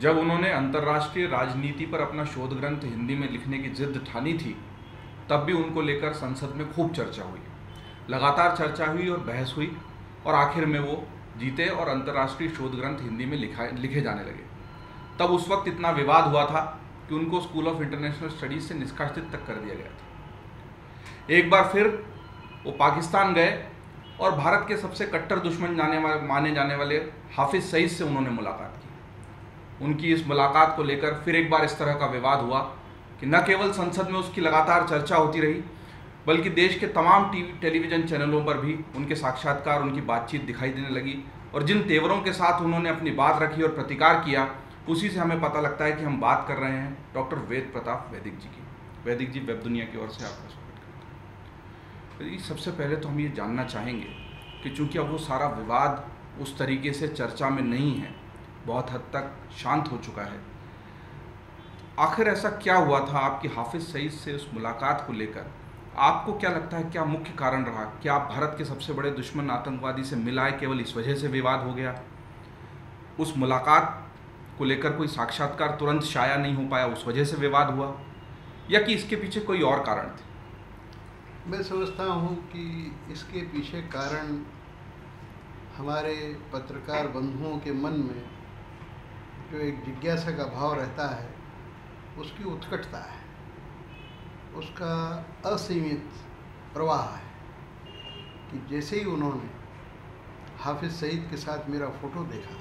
जब उन्होंने अंतर्राष्ट्रीय राजनीति पर अपना शोध ग्रंथ हिंदी में लिखने की जिद ठानी थी, तब भी उनको लेकर संसद में खूब चर्चा हुई। लगातार चर्चा हुई और बहस हुई, और आखिर में वो जीते और अंतर्राष्ट्रीय शोध ग्रंथ हिंदी में लिखा, लिखे जाने लगे। तब उस वक्त इतना विवाद हुआ था कि उनको स्कूल ऑफ़ इंटरनेशनल स्टडीज़ से निष्कासित तक कर दिया गया था। एक बार फिर वो पाकिस्तान गए और भारत के सबसे कट्टर दुश्मन जाने वाले, माने जाने वाले हाफिज सईद से उन्होंने मुलाकात की। उनकी इस मुलाकात को लेकर फिर एक बार इस तरह का विवाद हुआ कि न केवल संसद में उसकी लगातार चर्चा होती रही, बल्कि देश के तमाम टीवी टेलीविज़न चैनलों पर भी उनके साक्षात्कार, उनकी बातचीत दिखाई देने लगी। और जिन तेवरों के साथ उन्होंने अपनी बात रखी और प्रतिकार किया, उसी से हमें पता लगता है कि हम बात कर रहे हैं डॉक्टर वेद प्रताप वैदिक जी की। वैदिक जी, वेब दुनिया की ओर से आपका स्वागत करते हैं। सबसे पहले तो हम ये जानना चाहेंगे कि चूँकि अब वो सारा विवाद उस तरीके से चर्चा में नहीं है बहुत हद तक शांत हो चुका है। आखिर ऐसा क्या हुआ था आपकी हाफिज सईद से उस मुलाकात को लेकर? आपको क्या लगता है क्या मुख्य कारण रहा? क्या आप भारत के सबसे बड़े दुश्मन आतंकवादी से मिलाए केवल इस वजह से विवाद हो गया? उस मुलाकात को लेकर कोई साक्षात्कार तुरंत शाया नहीं हो पाया, उस वजह से विवाद हुआ? या कि इसके पीछे कोई और कारण थे? मैं समझता हूँ कि इसके पीछे कारण हमारे पत्रकार बंधुओं के मन में जो एक जिज्ञासा का भाव रहता है, उसकी उत्कटता है। उसका असीमित प्रवाह है कि जैसे ही उन्होंने हाफिज़ सईद के साथ मेरा फ़ोटो देखा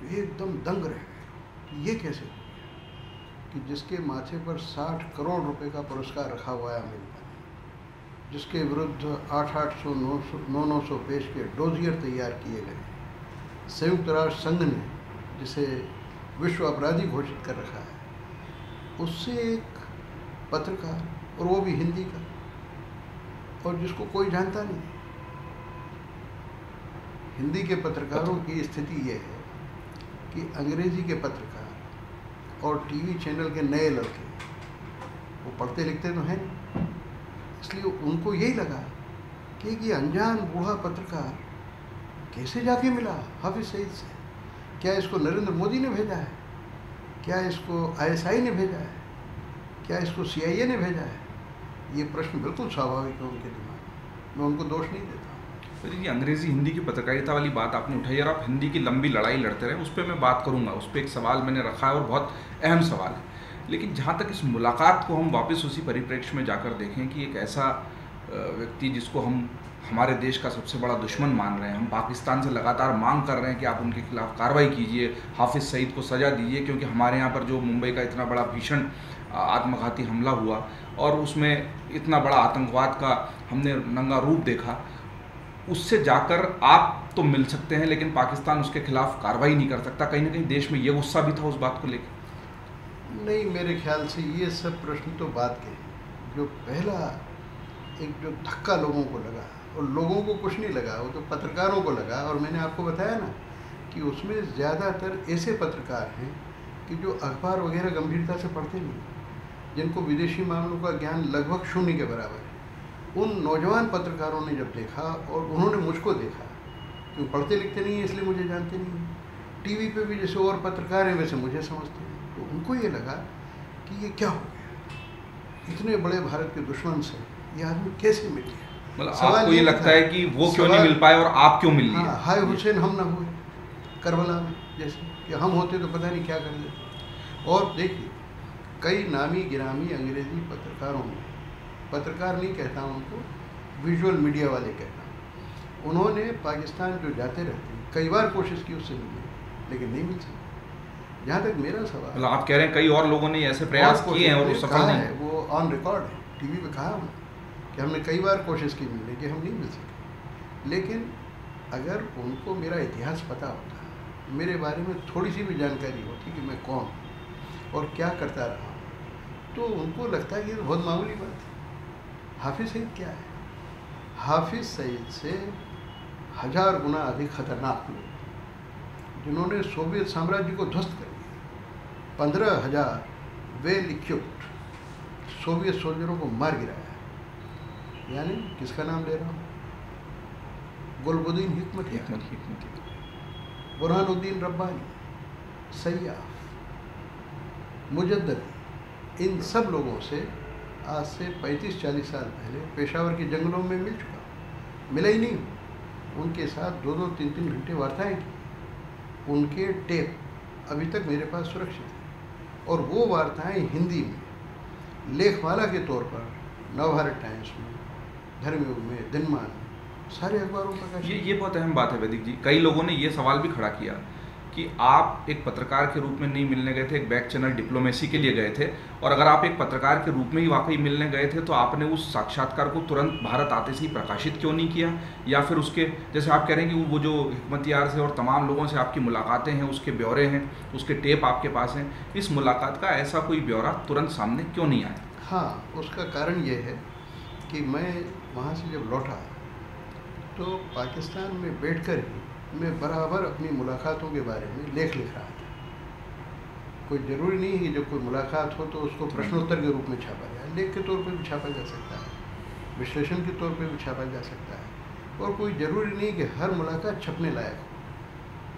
तो एकदम दंग रह गए ये कैसे हो गया कि जिसके माथे पर साठ करोड़ रुपए का पुरस्कार रखा हुआ है अमेरिका ने, जिसके विरुद्ध आठ आठ सौ, नौ सौ, नौ नौ सौ पेश के डोजियर तैयार किए गए। संयुक्त राष्ट्र संघ ने जिसे विश्व अपराधी घोषित कर रखा है उससे एक पत्रकार और वो भी हिंदी का और जिसको कोई जानता नहीं। हिंदी के पत्रकारों की स्थिति ये है कि अंग्रेज़ी के पत्रकार और टीवी चैनल के नए लड़के वो पढ़ते लिखते तो हैं इसलिए उनको यही लगा कि ये अनजान बूढ़ा पत्रकार कैसे जाके मिला हाफिज सईद से? क्या इसको नरेंद्र मोदी ने भेजा है? क्या इसको आईएसआई ने भेजा है? क्या इसको सीआईए ने भेजा है? ये प्रश्न बिल्कुल स्वाभाविक है उनके दिमाग में। मैं उनको दोष नहीं देता तो ये अंग्रेज़ी हिंदी की पत्रकारिता वाली बात आपने उठाई और आप हिंदी की लंबी लड़ाई लड़ते रहे, उस पर मैं बात करूँगा। उस पर एक सवाल मैंने रखा है और बहुत अहम सवाल है। लेकिन जहाँ तक इस मुलाकात को हम वापस उसी परिप्रेक्ष्य में जाकर देखें कि एक ऐसा व्यक्ति जिसको हम हमारे देश का सबसे बड़ा दुश्मन मान रहे हैं हम। पाकिस्तान से लगातार मांग कर रहे हैं कि आप उनके खिलाफ कार्रवाई कीजिए, हाफिज़ सईद को सज़ा दीजिए, क्योंकि हमारे यहाँ पर जो मुंबई का इतना बड़ा भीषण आत्मघाती हमला हुआ और उसमें इतना बड़ा आतंकवाद का हमने नंगा रूप देखा, उससे जाकर आप तो मिल सकते हैं, लेकिन पाकिस्तान उसके खिलाफ कार्रवाई नहीं कर सकता। कहीं ना कहीं देश में ये गुस्सा भी था उस बात को लेकर। नहीं, मेरे ख्याल से ये सब प्रश्न तो बात के जो पहला एक जो धक्का लोगों को लगा, और लोगों को कुछ नहीं लगा, वो तो पत्रकारों को लगा, और मैंने आपको बताया ना कि उसमें ज़्यादातर ऐसे पत्रकार हैं कि जो अखबार वगैरह गंभीरता से पढ़ते नहीं जिनको विदेशी मामलों का ज्ञान लगभग शून्य के बराबर है। उन नौजवान पत्रकारों ने जब देखा, और उन्होंने मुझको देखा, क्यों पढ़ते लिखते नहीं हैं, इसलिए मुझे जानते नहीं हैं। टीवी पे भी जैसे और पत्रकार हैं, वैसे मुझे समझते हैं। तो उनको ये लगा कि ये क्या हो गया? इतने बड़े भारत के दुश्मन से ये आदमी कैसे मिल? गया मतलब आपको ये लगता है कि वो क्यों नहीं मिल पाए और आप क्यों मिल लिए? हाँ, हाय हुसैन हम ना हुए। करबला में जैसे कि हम होते तो पता नहीं क्या कर लेते और देखिए कई नामी गिरामी अंग्रेज़ी पत्रकारों में पत्रकार नहीं कहता उनको विजुअल मीडिया वाले कहता हूँ। उन्होंने पाकिस्तान जो जाते रहते हैं कई बार कोशिश की उससे मिलने लेकिन नहीं मिल सकती जहाँ तक मेरा सवाल मतलब आप कह रहे हैं कई और लोगों ने ऐसे प्रयास किए हैं और वो सफल नहीं है? वो ऑन रिकॉर्ड है टीवी पे कहा कि हमने कई बार कोशिश की मिलने की, हम नहीं मिल सके। लेकिन अगर उनको मेरा इतिहास पता होता, मेरे बारे में थोड़ी सी भी जानकारी होती कि मैं कौन और क्या करता रहा तो उनको लगता है कि बहुत मामूली बात है। हाफिज सईद क्या है? हाफिज सईद से हज़ार गुना अधिक खतरनाक लोग जिन्होंने सोवियत साम्राज्य को ध्वस्त कर दिया। पंद्रह हज़ार वेल इक्विप्ड सोवियत सोल्जरों को मार गिराया। यानी किसका नाम ले रहा हूँ? गुलबुद्दीन हिकमत बुरहानुद्दीन रब्बानी सयाफ मुजद्दी इन सब लोगों से आज से 35-40 साल पहले पेशावर के जंगलों में मिल चुका मिला ही नहीं उनके साथ दो दो तीन तीन घंटे वार्ताएँ की। उनके टेप अभी तक मेरे पास सुरक्षित है। और वो वार्ताएँ हिंदी में लेखवाला के तौर पर नवभारत टाइम्स में धर्मयुग में दिनमान सारे अखबारों का ये ये बहुत अहम बात है वैदिक जी। कई लोगों ने ये सवाल भी खड़ा किया कि आप एक पत्रकार के रूप में नहीं मिलने गए थे एक बैक चैनल डिप्लोमेसी के लिए गए थे और अगर आप एक पत्रकार के रूप में ही वाकई मिलने गए थे तो आपने उस साक्षात्कार को तुरंत भारत आते से ही प्रकाशित क्यों नहीं किया? या फिर उसके जैसे आप कह रहे हैं कि वो जो हमतियार से और तमाम लोगों से आपकी मुलाकातें हैं उसके ब्यौरे हैं उसके टेप आपके पास हैं इस मुलाकात का ऐसा कोई ब्यौरा तुरंत सामने क्यों नहीं आया? हाँ उसका कारण ये है कि मैं वहाँ से जब लौटा तो पाकिस्तान में बैठकर ही मैं बराबर अपनी मुलाकातों के बारे में लेख लिख रहा था। कोई ज़रूरी नहीं है कि जब कोई मुलाकात हो तो उसको प्रश्नोत्तर के रूप में छापा जाए। लेख के तौर पर भी छापा जा सकता है, विश्लेषण के तौर पर भी छापा जा सकता है और कोई ज़रूरी नहीं कि हर मुलाकात छपने लायक हो।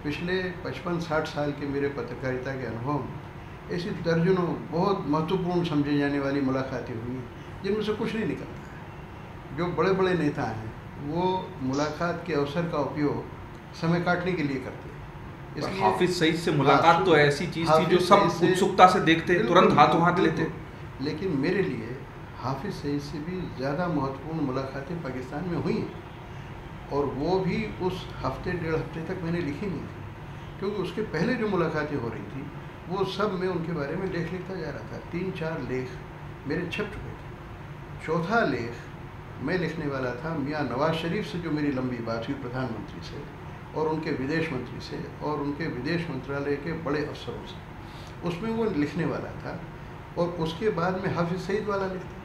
पिछले पचपन, साठ साल के मेरे पत्रकारिता के अनुभव में ऐसी दर्जनों बहुत महत्वपूर्ण समझे जाने वाली मुलाकातें हुई जिनमें से कुछ नहीं निकलता। है जो बड़े बड़े नेता हैं वो मुलाकात के अवसर का उपयोग समय काटने के लिए करते हैं। हाफिज सईद से मुलाकात तो ऐसी चीज़ थी जो सब उत्सुकता से देखते तुरंत हाथों हाथ लेते। लेकिन मेरे लिए हाफिज सईद से भी ज़्यादा महत्वपूर्ण मुलाकातें पाकिस्तान में हुई हैं और वो भी उस हफ़्ते डेढ़ हफ़्ते तक मैंने लिखी नहीं थी क्योंकि उसके पहले जो मुलाकातें हो रही थी वो सब मैं उनके बारे में लेख लिखता जा रहा था। तीन चार लेख मेरे छप चुके थे। चौथा लेख मैं लिखने वाला था मियाँ नवाज़ शरीफ से जो मेरी लंबी बात हुई प्रधानमंत्री से और उनके विदेश मंत्री से और उनके विदेश मंत्रालय के बड़े अफसरों से। उसमें वो लिखने वाला था और उसके बाद में हाफिज सईद वाला लिखता।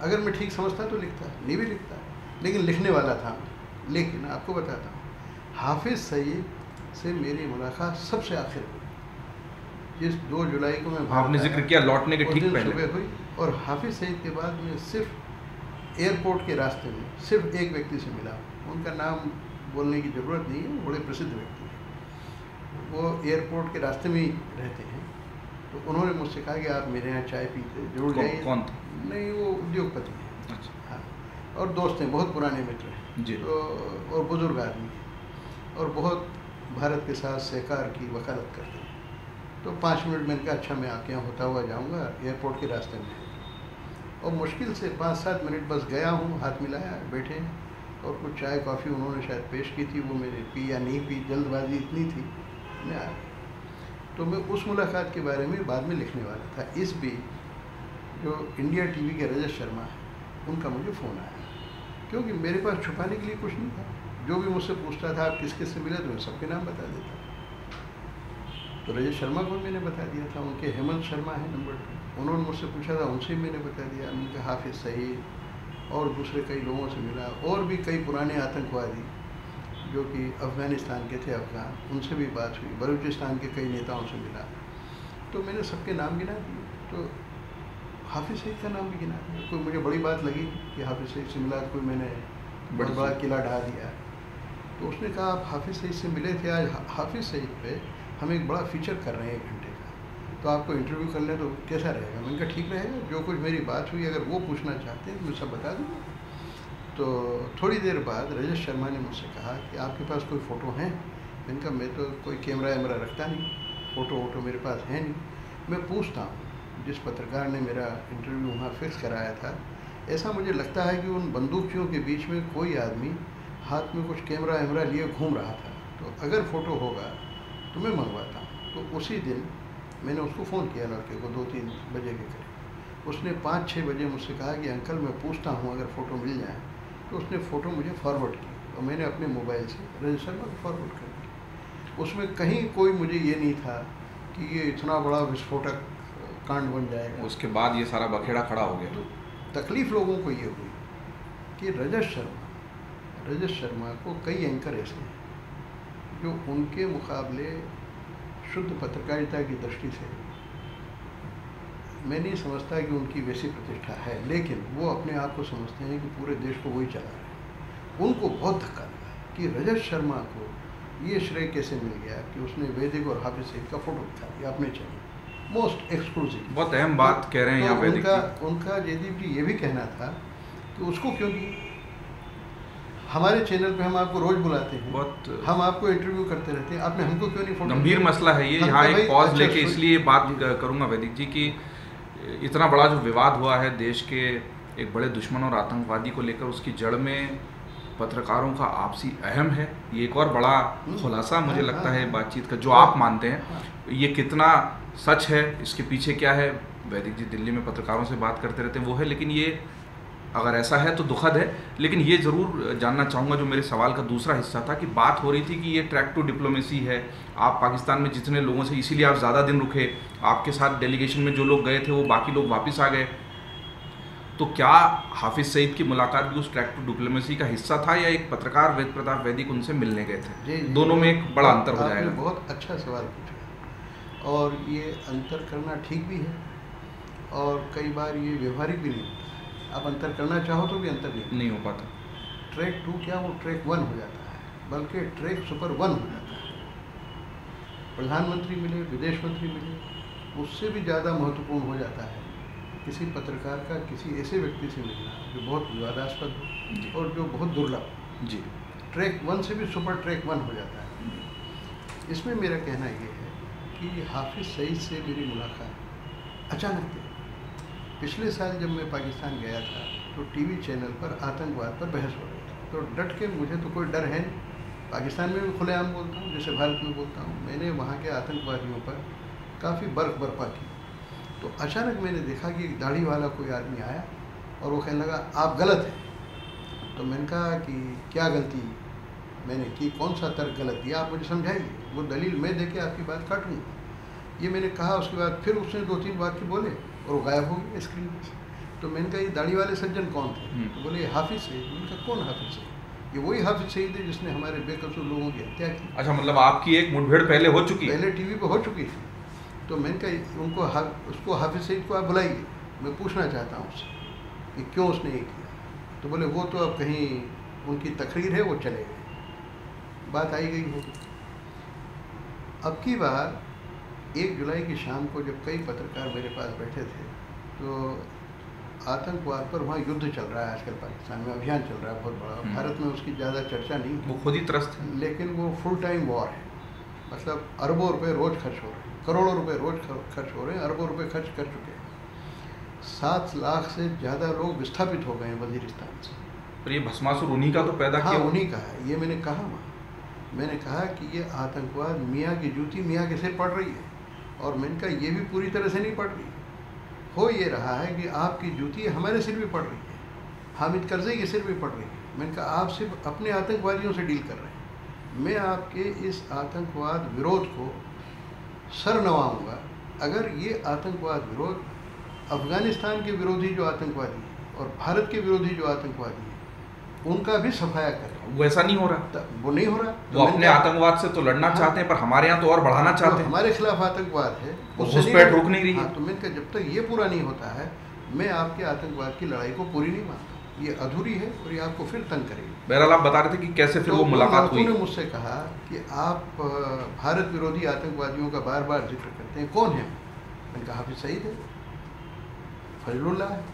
अगर मैं ठीक समझता तो लिखता नहीं भी लिखता लेकिन लिखने वाला था लेकिन आपको बताता हूँ हाफिज सईद से मेरी मुलाकात सबसे आखिर हुई। जिस दो जुलाई को मैं आपने ज़िक्र किया लौटने के ठीक पहले। सुबह हुई और हाफिज सईद के बाद में सिर्फ़ एयरपोर्ट के रास्ते में सिर्फ़ एक व्यक्ति से मिला। उनका नाम बोलने की ज़रूरत नहीं है बड़े प्रसिद्ध व्यक्ति हैं। वो एयरपोर्ट के रास्ते में ही रहते हैं। तो उन्होंने मुझसे कहा कि आप मेरे यहाँ चाय पीते ज़रूर जाइए। कौन था? नहीं वो उद्योगपति हैं। अच्छा। हाँ और दोस्त हैं बहुत पुराने मित्र हैं। जी। तो और बुज़ुर्ग आदमी हैं। और बहुत भारत के साथ सहकार की वकालत करते हैं। तो पाँच मिनट मैंने कहा अच्छा मैं आपके यहाँ होता हुआ जाऊँगा एयरपोर्ट के रास्ते में। और मुश्किल से पाँच सात मिनट बस गया हूँ, हाथ मिलाया, बैठे और कुछ चाय, कॉफ़ी उन्होंने शायद पेश की थी, वो मैंने पी या नहीं पी, जल्दबाजी इतनी थी। मैं तो मैं उस मुलाकात के बारे में बाद में लिखने वाला था। इस बीच जो इंडिया टीवी के रजत शर्मा है, उनका मुझे फ़ोन आया। क्योंकि मेरे पास छुपाने के लिए कुछ नहीं था। जो भी मुझसे पूछता था, आप किस किस से मिले तो मैं सबके नाम बता देता। तो रजत शर्मा को मैंने बता दिया था, उनके हेमंत शर्मा है, नंबर टू। उन्होंने मुझसे पूछा था उनसे मैंने बता दिया उनके हाफिज सईद और दूसरे कई लोगों से मिला और भी कई पुराने आतंकवादी जो कि अफ़गानिस्तान के थे अफ़गान उनसे भी बात हुई बलूचिस्तान के कई नेताओं से मिला। तो मैंने सबके नाम गिना दिए तो हाफिज सईद का नाम भी गिना दिया। कोई मुझे बड़ी बात लगी कि हाफिज सईद से मिला कोई मैंने बड़ा बड़ा किला ढा दिया। तो उसने कहा आप हाफिज सईद से मिले थे आज हाफिज सईद पे हम एक बड़ा फीचर कर रहे हैं तो आपको इंटरव्यू कर लें तो कैसा रहेगा? मैंने कहा, ठीक रहेगा, जो कुछ मेरी बात हुई, अगर वो पूछना चाहते हैं तो मैं सब बता दूँगा। तो थोड़ी देर बाद रजत शर्मा ने मुझसे कहा कि, आपके पास कोई फ़ोटो हैं? मैंने कहा, मैं तो कोई कैमरा वैमरा रखता नहीं, फ़ोटो वोटो मेरे पास है नहीं। मैं पूछता हूँ, जिस पत्रकार ने मेरा इंटरव्यू वहाँ फिक्स कराया था, ऐसा मुझे लगता है कि उन बंदूकियों के बीच में कोई आदमी हाथ में कुछ कैमरा वैमरा लिए घूम रहा था। तो अगर फ़ोटो होगा तो मैं मंगवाता हूँ। तो उसी दिन मैंने उसको फ़ोन किया लड़के को दो तीन बजे के करीब। उसने पाँच छः बजे मुझसे कहा कि अंकल मैं पूछता हूँ अगर फ़ोटो मिल जाए। तो उसने फ़ोटो मुझे फॉरवर्ड की और मैंने अपने मोबाइल से रजिस्टर में फॉरवर्ड कर दी। उसमें कहीं कोई मुझे ये नहीं था कि ये इतना बड़ा विस्फोटक कांड बन जाएगा। उसके बाद ये सारा बखेड़ा खड़ा हो गया। तो तकलीफ़ लोगों को ये हुई कि रजत शर्मा रजत शर्मा को कई एंकर ऐसे हैं जो उनके मुकाबले शुद्ध पत्रकारिता की दृष्टि से मैं नहीं समझता कि उनकी वैसी प्रतिष्ठा है लेकिन वो अपने आप को समझते हैं कि पूरे देश को वही चला रहे हैं। उनको बहुत धक्का लगा कि रजत शर्मा को ये श्रेय कैसे मिल गया कि उसने वैदिक और हाफिज सईद का फ़ोटो दिखा दिया अपने चैनल मोस्ट एक्सक्लूसिव बहुत अहम बात कह रहे हैं तो उनका उनका जयदीप जी ये भी कहना था कि उसको क्यों दिए हमारे चैनल पे हम आपको रोज बुलाते हैं बहुत हम आपको इंटरव्यू करते रहते हैं आपने हमको क्यों नहीं फ़ोटो गंभीर मसला है ये यहाँ तो एक पॉज अच्छा लेके इसलिए बात करूँगा वैदिक जी की इतना बड़ा जो विवाद हुआ है देश के एक बड़े दुश्मन और आतंकवादी को लेकर उसकी जड़ में पत्रकारों का आपसी अहम है ये एक और बड़ा हम्म। खुलासा मुझे हाँ, लगता हाँ, है। बातचीत का जो। आप मानते हैं हाँ। ये कितना सच है इसके पीछे क्या है वैदिक जी दिल्ली में पत्रकारों से बात करते रहते हैं वो है लेकिन ये अगर ऐसा है तो दुखद है लेकिन ये ज़रूर जानना चाहूँगा जो मेरे सवाल का दूसरा हिस्सा था कि बात हो रही थी कि ये ट्रैक टू डिप्लोमेसी है आप पाकिस्तान में जितने लोगों से इसीलिए आप ज़्यादा दिन रुके आपके साथ डेलीगेशन में जो लोग गए थे वो बाकी लोग वापस आ गए। तो क्या हाफिज सईद की मुलाकात भी उस ट्रैक टू डिप्लोमेसी का हिस्सा था या एक पत्रकार वेद प्रताप वैदिक उनसे मिलने गए थे? दोनों में एक बड़ा अंतर हो जाएगा। बहुत अच्छा सवाल पूछा। और ये अंतर करना ठीक भी है और कई बार ये व्यवहारिक भी नहीं। आप अंतर करना चाहो तो भी अंतर नहीं नहीं हो पाता। ट्रैक टू क्या वो ट्रैक वन हो जाता है बल्कि ट्रैक सुपर वन हो जाता है। प्रधानमंत्री मिले विदेश मंत्री मिले उससे भी ज़्यादा महत्वपूर्ण हो जाता है किसी पत्रकार का किसी ऐसे व्यक्ति से मिलना जो बहुत विवादास्पद हो और जो बहुत दुर्लभ जी। ट्रैक वन से भी सुपर ट्रैक वन हो जाता है। इसमें मेरा कहना ये है कि हाफिज सईद से मेरी मुलाकात अचानक थी। पिछले साल जब मैं पाकिस्तान गया था तो टीवी चैनल पर आतंकवाद पर बहस हो रही थी। तो डट के मुझे तो कोई डर है पाकिस्तान में भी खुलेआम बोलता हूँ, जैसे भारत में बोलता हूँ। मैंने वहाँ के आतंकवादियों पर काफ़ी बर्फ़ बर्पा की। तो अचानक मैंने देखा कि दाढ़ी वाला कोई आदमी आया और वो कहने लगा, आप गलत हैं। तो मैंने कहा कि, क्या गलती? मैंने की, कौन सा तर्क गलत दिया? आप मुझे समझाइए। वो दलील मैं दे के आपकी बात काटूँगा। ये मैंने कहा, उसके बाद फिर उसने दो तीन वाक्य बोले। और वो गायब हो गए स्क्रीन से। तो मैंने कहा ये दाढ़ी वाले सज्जन कौन थे? हम्म। तो बोले ये हाफिज सईद। मैंने कहा कौन हाफिज सईद? ये वही हाफिज सईद है जिसने हमारे बेकसूर लोगों की हत्या की। अच्छा मतलब आपकी एक मुठभेड़ पहले हो चुकी है? पहले टीवी पे हो चुकी थी। तो मैंने कहा उनको हा, उसको हाफिज सईद को आप बुलाइए मैं पूछना चाहता हूँ उससे कि क्यों उसने ये किया? तो बोले वो तो अब कहीं उनकी तकरीर है वो चले गए। बात आई गई होगी अब की बार एक जुलाई की शाम को जब कई पत्रकार मेरे पास बैठे थे तो आतंकवाद पर वहाँ युद्ध चल रहा है आजकल पाकिस्तान में अभियान चल रहा है बहुत बड़ा। हम्म। भारत में उसकी ज़्यादा चर्चा नहीं वो खुद ही त्रस्त है। लेकिन वो फुल टाइम वॉर है। मतलब अरबों रुपए रोज खर्च हो रहे हैं। करोड़ों रुपए रोज खर्च हो रहे हैं अरबों रुपए खर्च कर चुके हैं। सात लाख से ज़्यादा लोग विस्थापित हो गए हैं वजीरिस्तान से। पर ये भस्मासुर उन्हीं का तो पैदा हाँ किया। उन्हीं का है। ये मैंने कहा वहाँ मैंने कहा कि ये आतंकवाद मियाँ की जूती मियाँ के सिर पड़ रही है। और मैंने कहा ये भी पूरी तरह से नहीं पड़ रही। हो ये रहा है कि आपकी जूती हमारे सिर भी पड़ रही है। हामिद करजई के सिर भी पड़ रही है। मैंने कहा आप सिर्फ़ अपने आतंकवादियों से डील कर रहे हैं। मैं आपके इस आतंकवाद विरोध को सर नवाऊँगा अगर ये आतंकवाद विरोध अफ़गानिस्तान के विरोधी जो आतंकवादी और भारत के विरोधी जो आतंकवादी हैं, उनका भी सफाया करें। वो ऐसा नहीं हो रहा। वो नहीं हो रहा। वो तो अपने आतंकवाद से तो लड़ना हाँ। चाहते हैं पर हमारे यहाँ तो और बढ़ाना जो चाहते हैं। हमारे खिलाफ आतंकवाद है। घुसपैठ रुक नहीं रही हाँ, तो मैंने कहा जब तक ये पूरा नहीं होता है मैं आपके आतंकवाद की लड़ाई को पूरी नहीं मानता। ये अधूरी है और ये आपको फिर तंग करेगी। बहरहाल आप बता रहे थे कि कैसे फिर तो वो मुलाकात हुई? ने मुझसे कहा कि आप भारत विरोधी आतंकवादियों का बार बार ज़िक्र करते हैं। कौन है? मैंने कहा हाफिज सईद है। फजलुल्लाह है।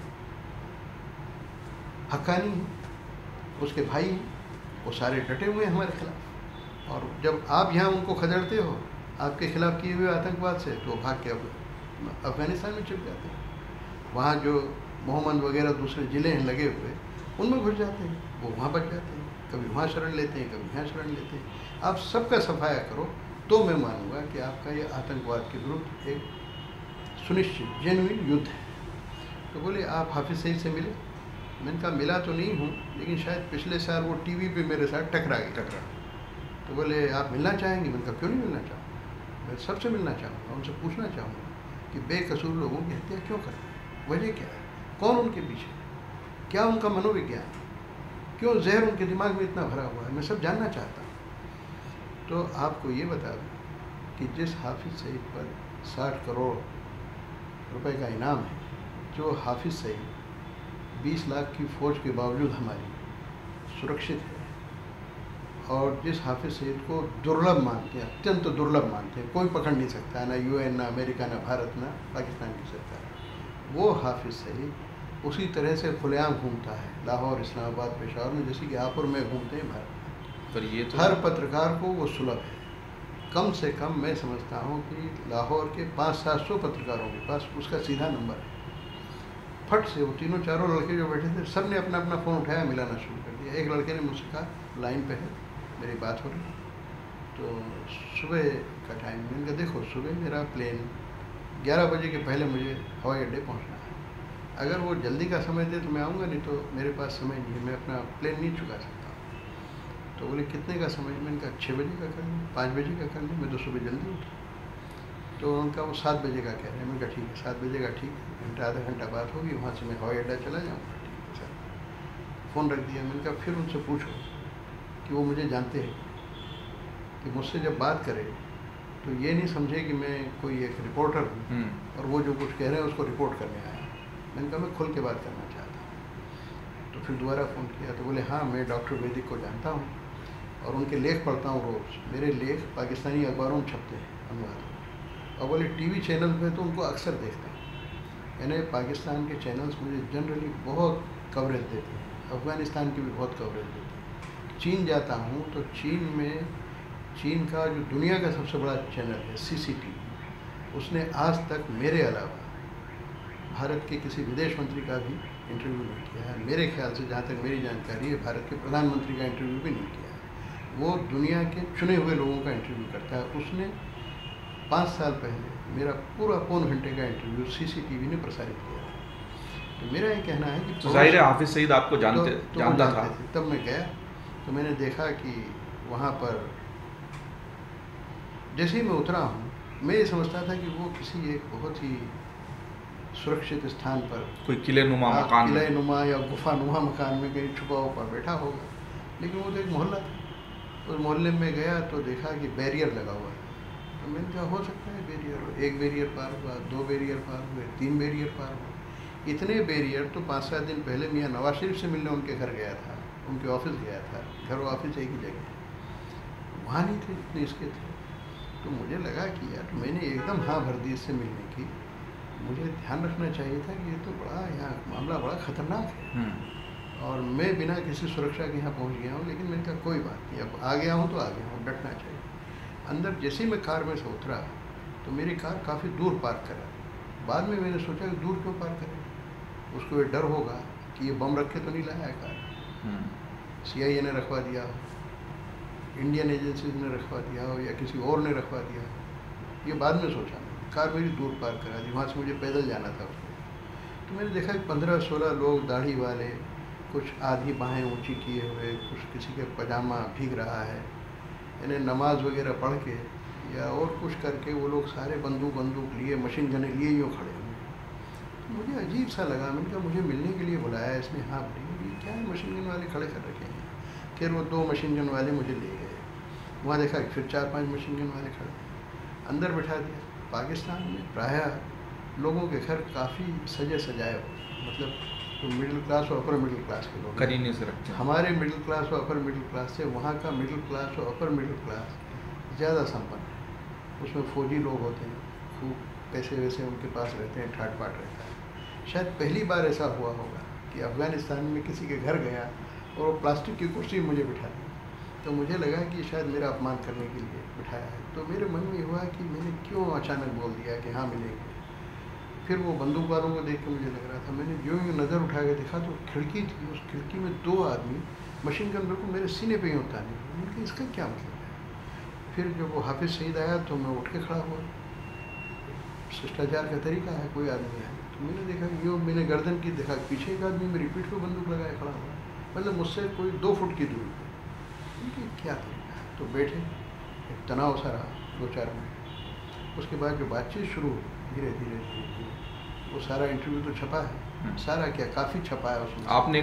हक्कानी है। उसके भाई हैं। वो सारे डटे हुए हैं हमारे खिलाफ। और जब आप यहाँ उनको खदेड़ते हो, आपके खिलाफ किए हुए आतंकवाद से तो भाग के अफ़गानिस्तान में चले जाते हैं। वहाँ जो मोहम्मद वगैरह दूसरे ज़िले हैं लगे हुए, उनमें घुस जाते हैं। वो वहाँ बच जाते हैं। कभी वहाँ शरण लेते हैं, कभी यहाँ शरण लेते हैं। आप सबका सफाया करो तो मैं मानूँगा कि आपका ये आतंकवाद के विरुद्ध एक सुनिश्चित जेनविन युद्ध है। तो बोले आप हाफिज सईद से मिले। मैंने कहा मिला तो नहीं हूँ लेकिन शायद पिछले साल वो टीवी पे मेरे साथ टकरा गए टकरा तो बोले आप मिलना चाहेंगे? मैंने कहा क्यों नहीं मिलना चाहूँगा मैं सबसे मिलना चाहूँगा उनसे पूछना चाहूँगा कि बेकसूर लोगों की हत्या क्यों करते हैं वजह क्या है? कौन उनके पीछे क्या उनका मनोविज्ञान क्यों जहर उनके दिमाग में इतना भरा हुआ है? मैं सब जानना चाहता हूँ। तो आपको ये बता दूँ कि जिस हाफिज सईद पर साठ करोड़ रुपए का इनाम है जो हाफिज सईद बीस लाख की फौज के बावजूद हमारी सुरक्षित है। और जिस हाफिज सईद को दुर्लभ मानते हैं अत्यंत तो दुर्लभ मानते हैं कोई पकड़ नहीं सकता ना यूएन ना अमेरिका ना भारत ना पाकिस्तान की सरकार। वो हाफिज सईद उसी तरह से खुलेआम घूमता है लाहौर इस्लामाबाद पेशावर में जैसे कि आपुर में घूमते हैं भारत पर ये तो हर पत्रकार को वो सुलभ है। कम से कम मैं समझता हूँ कि लाहौर के पाँच सात सौ पत्रकारों के पास उसका सीधा नंबर है। फट से वो तीनों चारों लड़के जो बैठे थे सबने अपना अपना फ़ोन उठाया, मिलाना शुरू कर दिया। एक लड़के ने मुझसे कहा लाइन पे है, मेरी बात हो रही तो सुबह का टाइम मैंने कहा, देखो, सुबह मेरा प्लेन ग्यारह बजे के पहले मुझे हवाई अड्डे पहुँचना है। अगर वो जल्दी का समय दे तो मैं आऊँगा, नहीं तो मेरे पास समय नहीं है, मैं अपना प्लेन नहीं चुका सकता तो बोले, कितने का समय? मैंने कहा छः बजे का कर लें, पाँच बजे का कर लें, मैं तो सुबह जल्दी उठा तो उनका वो सात बजे का कह रहे हैं। मैंने कहा ठीक है सात बजे का ठीक है। घंटा आधा घंटा बात होगी वहाँ से मैं हवाई अड्डा चला जाऊँगा। ठीक है सर। फ़ोन रख दिया। मैंने कहा फिर उनसे पूछो कि वो मुझे जानते हैं कि मुझसे जब बात करे तो ये नहीं समझे कि मैं कोई एक रिपोर्टर हूँ हम्म, और वो जो कुछ कह रहे हैं उसको रिपोर्ट करने आया मैंने कहा मैं खुल के बात करना चाहता हूँ। तो फिर दोबारा फ़ोन किया। तो बोले हाँ मैं डॉक्टर वैदिक को जानता हूँ और उनके लेख पढ़ता हूँ रोज़। मेरे लेख पाकिस्तानी अखबारों में छपते हैं अनुवाद। और बोले, टीवी चैनल पे तो उनको अक्सर देखते हैं। यानी पाकिस्तान के चैनल्स मुझे जनरली बहुत कवरेज देते हैं। अफ़गानिस्तान की भी बहुत कवरेज देते हैं। चीन जाता हूँ तो चीन में, चीन का जो दुनिया का सबसे बड़ा चैनल है सी उसने आज तक मेरे अलावा भारत के किसी विदेश मंत्री का भी इंटरव्यू नहीं किया है। मेरे ख्याल से जहाँ तक मेरी जानकारी है, भारत के प्रधानमंत्री का इंटरव्यू भी नहीं किया है। वो दुनिया के चुने हुए लोगों का इंटरव्यू करता है। उसने पाँच साल पहले मेरा पूरा पौन घंटे का इंटरव्यू सीसीटीवी ने प्रसारित किया था। तो मेरा ये कहना है कि तो ज़ाहिर है हाफिज सईद आपको जानते तो- तो जानता था। तब मैं गया तो मैंने देखा कि वहाँ पर जैसे ही मैं उतरा हूँ मैं ये समझता था कि वो किसी एक बहुत ही सुरक्षित स्थान पर कोई किले नुमा हाँ, मकान किले नुमा या गुफा नुमा मकान में कहीं छुपा हुआ बैठा होगा। लेकिन वो तो एक मोहल्ला था। उस मोहल्ले में गया तो देखा कि बैरियर लगा हुआ है तो मैंने कहा हो सकता है? बैरियर एक बैरियर पार हुआ दो बैरियर पार हुए तीन बैरियर पार हुए। इतने बैरियर तो पाँच सात दिन पहले मियाँ नवाज़ शरीफ से मिलने उनके घर गया था उनके ऑफ़िस गया था घर ऑफ़िस एक ही जगह। वहाँ नहीं थे जितने इसके थे। तो मुझे लगा कि यार तो मैंने एकदम हाँ भर दी इससे मिलने की। मुझे ध्यान रखना चाहिए था कि ये तो बड़ा यहाँ मामला बड़ा ख़तरनाक है। हम्म, और मैं बिना किसी सुरक्षा के यहाँ पहुँच गया हूँ लेकिन मैंने कहा कोई बात नहीं अब आ गया हूँ तो आ गया हूँ डटना चाहिए। अंदर जैसे ही मैं कार में से उतरा तो मेरी कार काफ़ी दूर पार्क करा बाद में मैंने सोचा कि दूर क्यों पार्क करें? उसको ये डर होगा कि ये बम रखे तो नहीं लाया है कार। हम्म, सी ने रखवा दिया इंडियन एजेंसीज ने रखवा दिया हो या किसी और ने रखवा दिया। ये बाद में सोचा। कार मेरी दूर पार्क करा दी वहाँ से मुझे पैदल जाना था उसको। तो मैंने देखा कि पंद्रह सोलह लोग दाढ़ी वाले कुछ आधी बाहें ऊँची किए हुए कुछ किसी के पजामा भीग रहा है। यानी नमाज़ वगैरह पढ़ के या और कुछ करके वो लोग सारे बंदूक बंदूक लिए, मशीन गने लिए, यूँ खड़े हुए तो मुझे अजीब सा लगा, मैंने कहा, मुझे मिलने के लिए बुलाया इसने हाँ ये क्या है, मशीन गन वाले खड़े कर रखे हैं? फिर वो दो मशीन गन वाले मुझे ले गए। वहाँ देखा फिर चार, पाँच मशीन गन वाले खड़े। अंदर बैठा दिया। पाकिस्तान में प्रायः लोगों के घर काफ़ी सजे सजाए हो मतलब तो मिडिल क्लास और अपर मिडिल क्लास के लोग करीने से रखते। हैं हमारे मिडिल क्लास और अपर मिडिल क्लास से वहाँ का मिडिल क्लास और अपर मिडिल क्लास ज़्यादा संपन्न है। उसमें फौजी लोग होते हैं खूब पैसे वैसे उनके पास रहते हैं ठाट बाट रहता है। शायद पहली बार ऐसा हुआ होगा कि अफ़गानिस्तान में किसी के घर गया और वो प्लास्टिक की कुर्सी मुझे बिठा दी। तो मुझे लगा कि शायद मेरा अपमान करने के लिए बिठाया है। तो मेरे मन में हुआ कि मैंने क्यों अचानक बोल दिया कि हाँ मिलेंगे। फिर वो बंदूक वालों को देख के मुझे लग रहा था, मैंने जो ही नज़र उठा के देखा तो खिड़की थी, उस खिड़की में दो आदमी मशीन गन बिल्कुल मेरे सीने पे ही होता नहीं मैंने कहा, इसका क्या मतलब है? फिर जब वो हाफिज़ सईद आया तो मैं उठ के खड़ा हुआ। शिष्टाचार का तरीका है, कोई आदमी आए तो मैंने देखा, यूँ मैंने गर्दन की देखा, पीछे एक आदमी मेरी पीठ पे बंदूक लगाए खड़ा हुआ। मतलब मुझसे कोई दो फुट की दूरी उनकी क्या तरीका है? तो बैठे, एक तनाव सा रहा, दो चार मिनट। उसके बाद जो बातचीत शुरू हुई धीरे धीरे धीरे वो सारा इंटरव्यू तो छपा है। हम्म। सारा क्या काफ़ी छपा है उसमें। आपने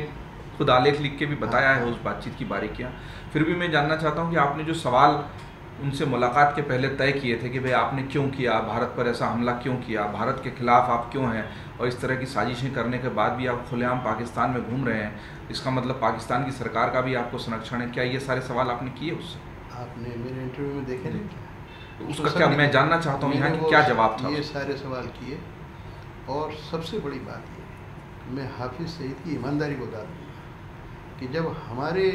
खुद आलेख लिख के भी बताया हाँ। है उस बातचीत की बारीकियाँ। फिर भी मैं जानना चाहता हूँ कि आपने जो सवाल उनसे मुलाकात के पहले तय किए थे कि भाई आपने क्यों किया भारत पर ऐसा हमला क्यों किया भारत के खिलाफ आप क्यों हैं और इस तरह की साजिशें करने के बाद भी आप खुलेआम पाकिस्तान में घूम रहे हैं इसका मतलब पाकिस्तान की सरकार का भी आपको संरक्षण है। क्या ये सारे सवाल आपने किए उससे? आपने मेरे इंटरव्यू में देखे नहीं तो उसका क्या मैं जानना चाहता हूँ यहाँ कि क्या जवाब था ये सारे सवाल किए। और सबसे बड़ी बात ये, मैं हाफिज़ सईद की ईमानदारी को दाद दूँगा कि जब हमारे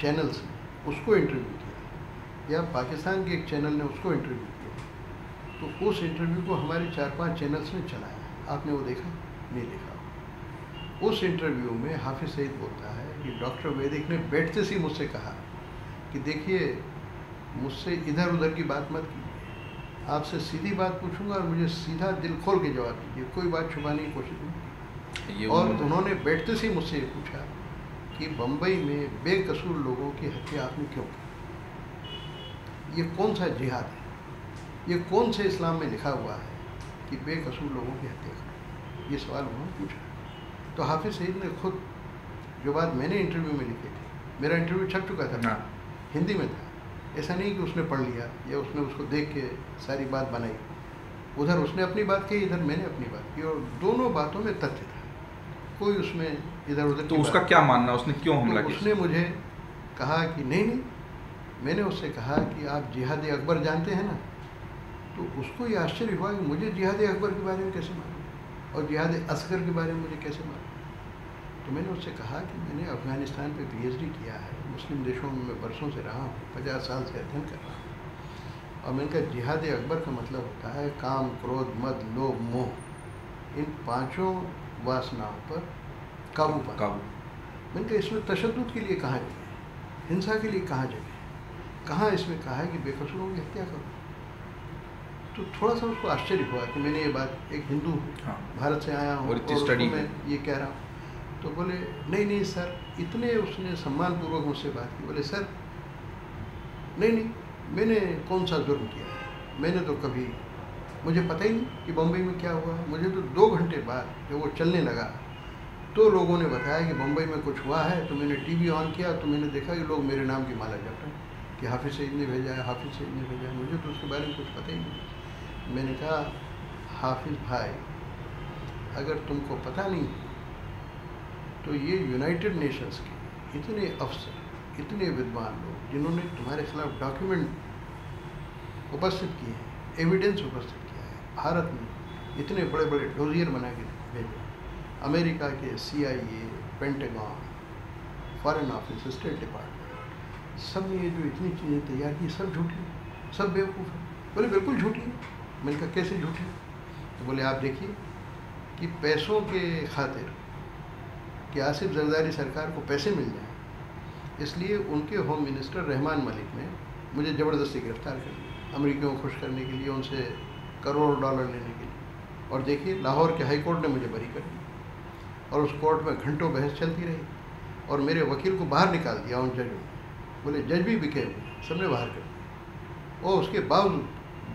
चैनल्स ने उसको इंटरव्यू किया, या पाकिस्तान के एक चैनल ने उसको इंटरव्यू किया तो उस इंटरव्यू को हमारे चार पाँच चैनल्स ने चलाया। आपने वो देखा? नहीं देखा उस इंटरव्यू में हाफिज़ सईद बोलता है कि डॉक्टर वैदिक ने बैठते सी मुझसे कहा कि देखिए, मुझसे इधर उधर की बात मत कीजिए। आपसे सीधी बात पूछूँगा और मुझे सीधा दिल खोल के जवाब दीजिए। कोई बात छुपाने की कोशिश नहीं और उन्होंने बैठते से मुझसे ये पूछा कि बम्बई में बेकसूर लोगों की हत्या आपने क्यों की? ये कौन सा जिहाद है? ये कौन से इस्लाम में लिखा हुआ है कि बेकसूर लोगों की हत्या करो ये सवाल उन्होंने पूछा। तो हाफिज़ सईद ने खुद जो बात मैंने इंटरव्यू में लिखी थी मेरा इंटरव्यू छप चुका था। हाँ। हिंदी में था। ऐसा नहीं कि उसने पढ़ लिया या उसने उसको देख के सारी बात बनाई। उधर उसने अपनी बात कही इधर मैंने अपनी बात की और दोनों बातों में तथ्य था। कोई उसमें इधर उधर तो उसका क्या मानना उसने क्यों हमला तो उसने मुझे कहा कि नहीं नहीं मैंने उससे कहा कि आप जिहाद अकबर जानते हैं ना तो उसको ये आश्चर्य हुआ कि मुझे जिहाद अकबर के बारे में कैसे मालूम? और जिहाद असगर के बारे में मुझे कैसे मालूम? तो मैंने उससे कहा कि मैंने अफ़गानिस्तान पे पीएचडी किया है। मुस्लिम देशों में मैं बरसों से रहा हूँ पचास साल से अध्ययन कर रहा हूँ। और मैंने कहा जिहाद अकबर का मतलब होता है काम क्रोध मद लोभ मोह। इन पाँचों वासनाओं पर काबू पा काबू। मैंने कहा इसमें तशद के लिए कहाँ जगह हिंसा के लिए कहाँ जगह कहाँ इसमें कहा है कि बेकसूरों की हत्या करो? तो थोड़ा सा उसको आश्चर्य हुआ कि मैंने ये बात एक हिंदू हाँ। भारत से आया हूँ और, और मैं ये कह रहा हूँ। तो बोले नहीं नहीं सर इतने उसने सम्मानपूर्वक मुझसे बात की, बोले, सर, नहीं नहीं, मैंने कौन सा जुर्म किया? है मैंने तो कभी, मुझे पता ही नहीं कि बम्बई में क्या हुआ। मुझे तो दो घंटे बाद जब वो चलने लगा तो लोगों ने बताया कि बम्बई में कुछ हुआ है तो मैंने टीवी ऑन किया तो मैंने देखा कि लोग मेरे नाम की माला जप रहे हैं, कि हाफिज़ सईद ने भेजा है, हाफिज़ सईद ने भेजा है। मुझे तो उसके बारे में कुछ पता ही नहीं मैंने कहा, हाफिज़ भाई, अगर तुमको पता नहीं तो ये यूनाइटेड नेशंस के इतने अफसर, इतने विद्वान लोग, जिन्होंने तुम्हारे खिलाफ डॉक्यूमेंट उपस्थित किए हैं एविडेंस उपस्थित किया है, भारत में इतने बड़े बड़े डोजियर बना के भेजे अमेरिका के C I A Pentagon foreign office state department सबने ये जो इतनी चीज़ें तैयार की, सब झूठी सब बेवकूफ़ है। बोले, बिल्कुल झूठी मैंने कहा, कैसे झूठी? तो बोले, आप देखिए कि पैसों के खातिर कि आसिफ जरदारी सरकार को पैसे मिल जाएँ? इसलिए उनके होम मिनिस्टर रहमान मलिक ने मुझे ज़बरदस्ती गिरफ़्तार कर लिया। अमरीकियों को खुश करने के लिए उनसे करोड़ डॉलर लेने के लिए। और देखिए लाहौर के हाई कोर्ट ने मुझे बरी कर दिया और उस कोर्ट में घंटों बहस चलती रही। और मेरे वकील को बाहर निकाल दिया उन जजों ने। बोले जज भी बिके हुए सबने बाहर कर दिया। और उसके बावजूद